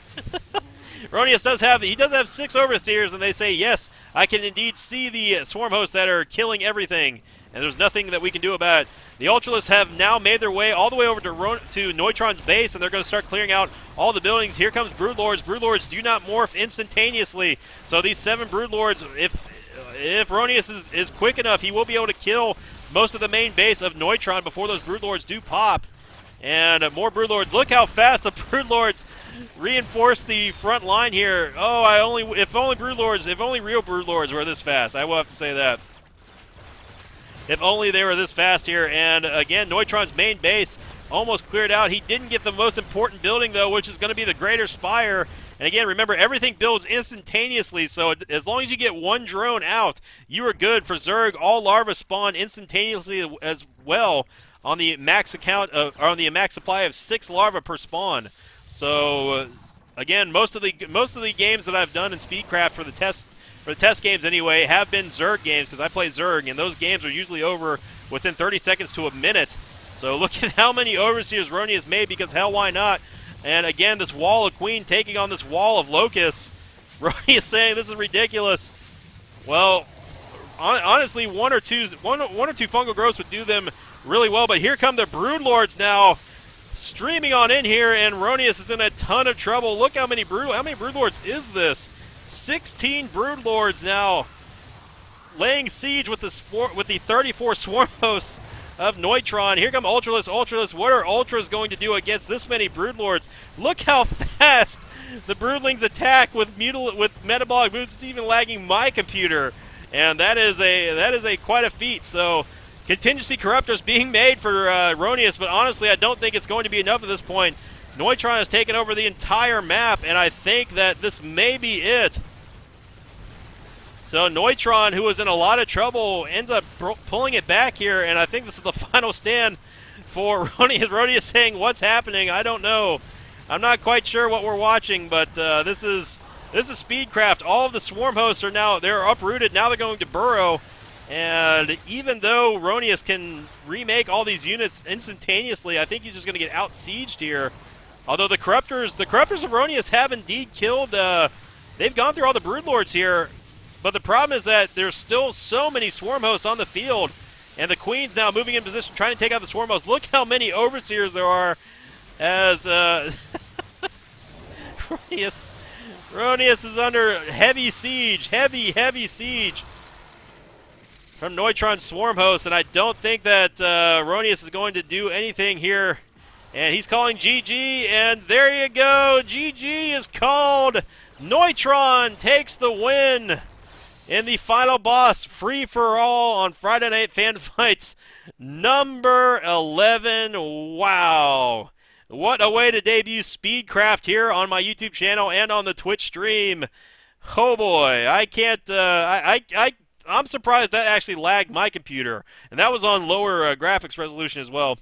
(laughs) Ronius does have he does have six overseers, and they say yes, I can indeed see the swarm hosts that are killing everything, and there's nothing that we can do about it. The Ultralisks have now made their way all the way over to to Neutron's base, and they're going to start clearing out all the buildings. Here comes Broodlords. Broodlords do not morph instantaneously, so these seven Broodlords, if if Ronius is, is quick enough, he will be able to kill most of the main base of Neutron before those Broodlords do pop. And more Broodlords. Look how fast the (laughs) Broodlords reinforce the front line here. Oh, I only if only Broodlords, if only real Broodlords were this fast. I will have to say that. If only they were this fast here. And again, Neutron's main base almost cleared out. He didn't get the most important building though, which is going to be the Greater Spire. And again, remember, everything builds instantaneously, so as long as you get one drone out, you are good for Zerg. All larvae spawn instantaneously as well on the max account of, or on the max supply of six larvae per spawn. So uh, again, most of the most of the games that I've done in Speedcraft for the test for the test games anyway have been Zerg games because I play Zerg, and those games are usually over within 30 seconds to a minute. So (laughs) look at how many overseers Roni has made because hell, why not? And again, this wall of Queen taking on this wall of Locusts. (laughs) Roni is saying this is ridiculous. Well, honestly, one or two one, one or two fungal growths would do them really well. But here come the Broodlords now streaming on in here, and Ronius is in a ton of trouble. Look how many Brood how many Broodlords is this? 16 Broodlords now laying siege with the with the 34 (laughs) Swarm hosts of Neutron. Here come Ultralisks. Ultralisks. What are Ultras going to do against this many Broodlords? Look how (laughs) fast the Broodlings attack with mutil with metabolic boosts. It's even lagging my computer, and that is a that is a quite a feat. So contingency corruptors being made for uh, Ronius, but honestly, I don't think it's going to be enough at this point. Neutron has taken over the entire map, and I think that this may be it. So Neutron, who was in a lot of trouble, ends up pulling it back here, and I think this is the (laughs) final stand for Ronius. Ronius saying, what's happening? I don't know. I'm not quite sure what we're watching, but uh, this is this is Speedcraft. All of the Swarm hosts are now, they're uprooted. Now they're going to burrow. And even though Ronius can remake all these units instantaneously, I think he's just going to get out sieged here. Although the Corruptors, the Corruptors of Ronius have indeed killed, uh, they've gone through all the Broodlords here. But the problem is that there's still so many Swarm hosts on the field. And the Queen's now moving in position, trying to take out the Swarm hosts. Look how many Overseers there are as uh, (laughs) Ronius, Ronius is under heavy siege, heavy, heavy siege from Neutron Swarm Host, and I don't think that uh, Ronius is going to do anything here. And he's calling GG, and there you go. GG is called. Neutron takes the win in the final boss, free for all on Friday Night Fan (laughs) Fights number 11. Wow. What a way to debut Speedcraft here on my YouTube channel and on the Twitch stream. Oh boy, I can't. Uh, I, I I I'm surprised that actually lagged my computer, and that was on lower uh, graphics resolution as well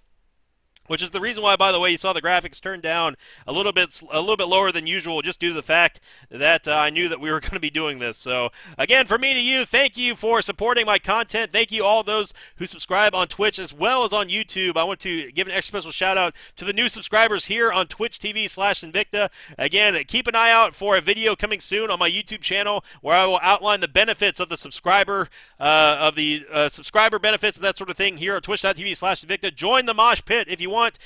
which is the reason why, by the way, you saw the graphics turned down a little bit, a little bit lower than usual, just due to the fact that uh, I knew that we were (laughs) going to be doing this. So, again, from me to you, thank you for supporting my content. Thank you all those who subscribe on Twitch as well as on YouTube. I want to give an extra special shout out to the new subscribers here on Twitch TV slash Sinvicta. Again, keep an eye out for a video coming soon on my YouTube channel where I will outline the benefits of the subscriber, uh, of the uh, subscriber benefits and that sort of thing here on Twitch.tv slash Sinvicta. Join the mosh pit if you want want.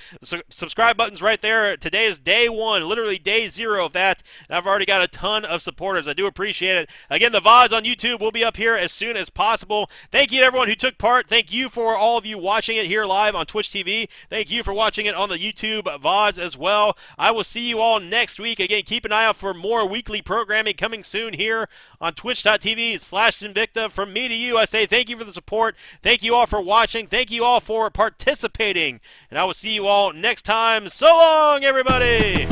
Subscribe button's right there. Today is day one, literally day zero of that. And I've already got a ton of supporters. I do appreciate it. Again, the VODs on YouTube will be up here as soon as possible. Thank you to everyone who took part. Thank you for all of you watching it here live on Twitch TV. Thank you for watching it on the YouTube VODs as well. I will see you all next week. Again, keep an eye out for more weekly programming coming soon here on twitch.tv slash Sinvicta. From me to you, I say thank you for the support. Thank you all for watching. Thank you all for participating. And I will see you all next time. So long, everybody!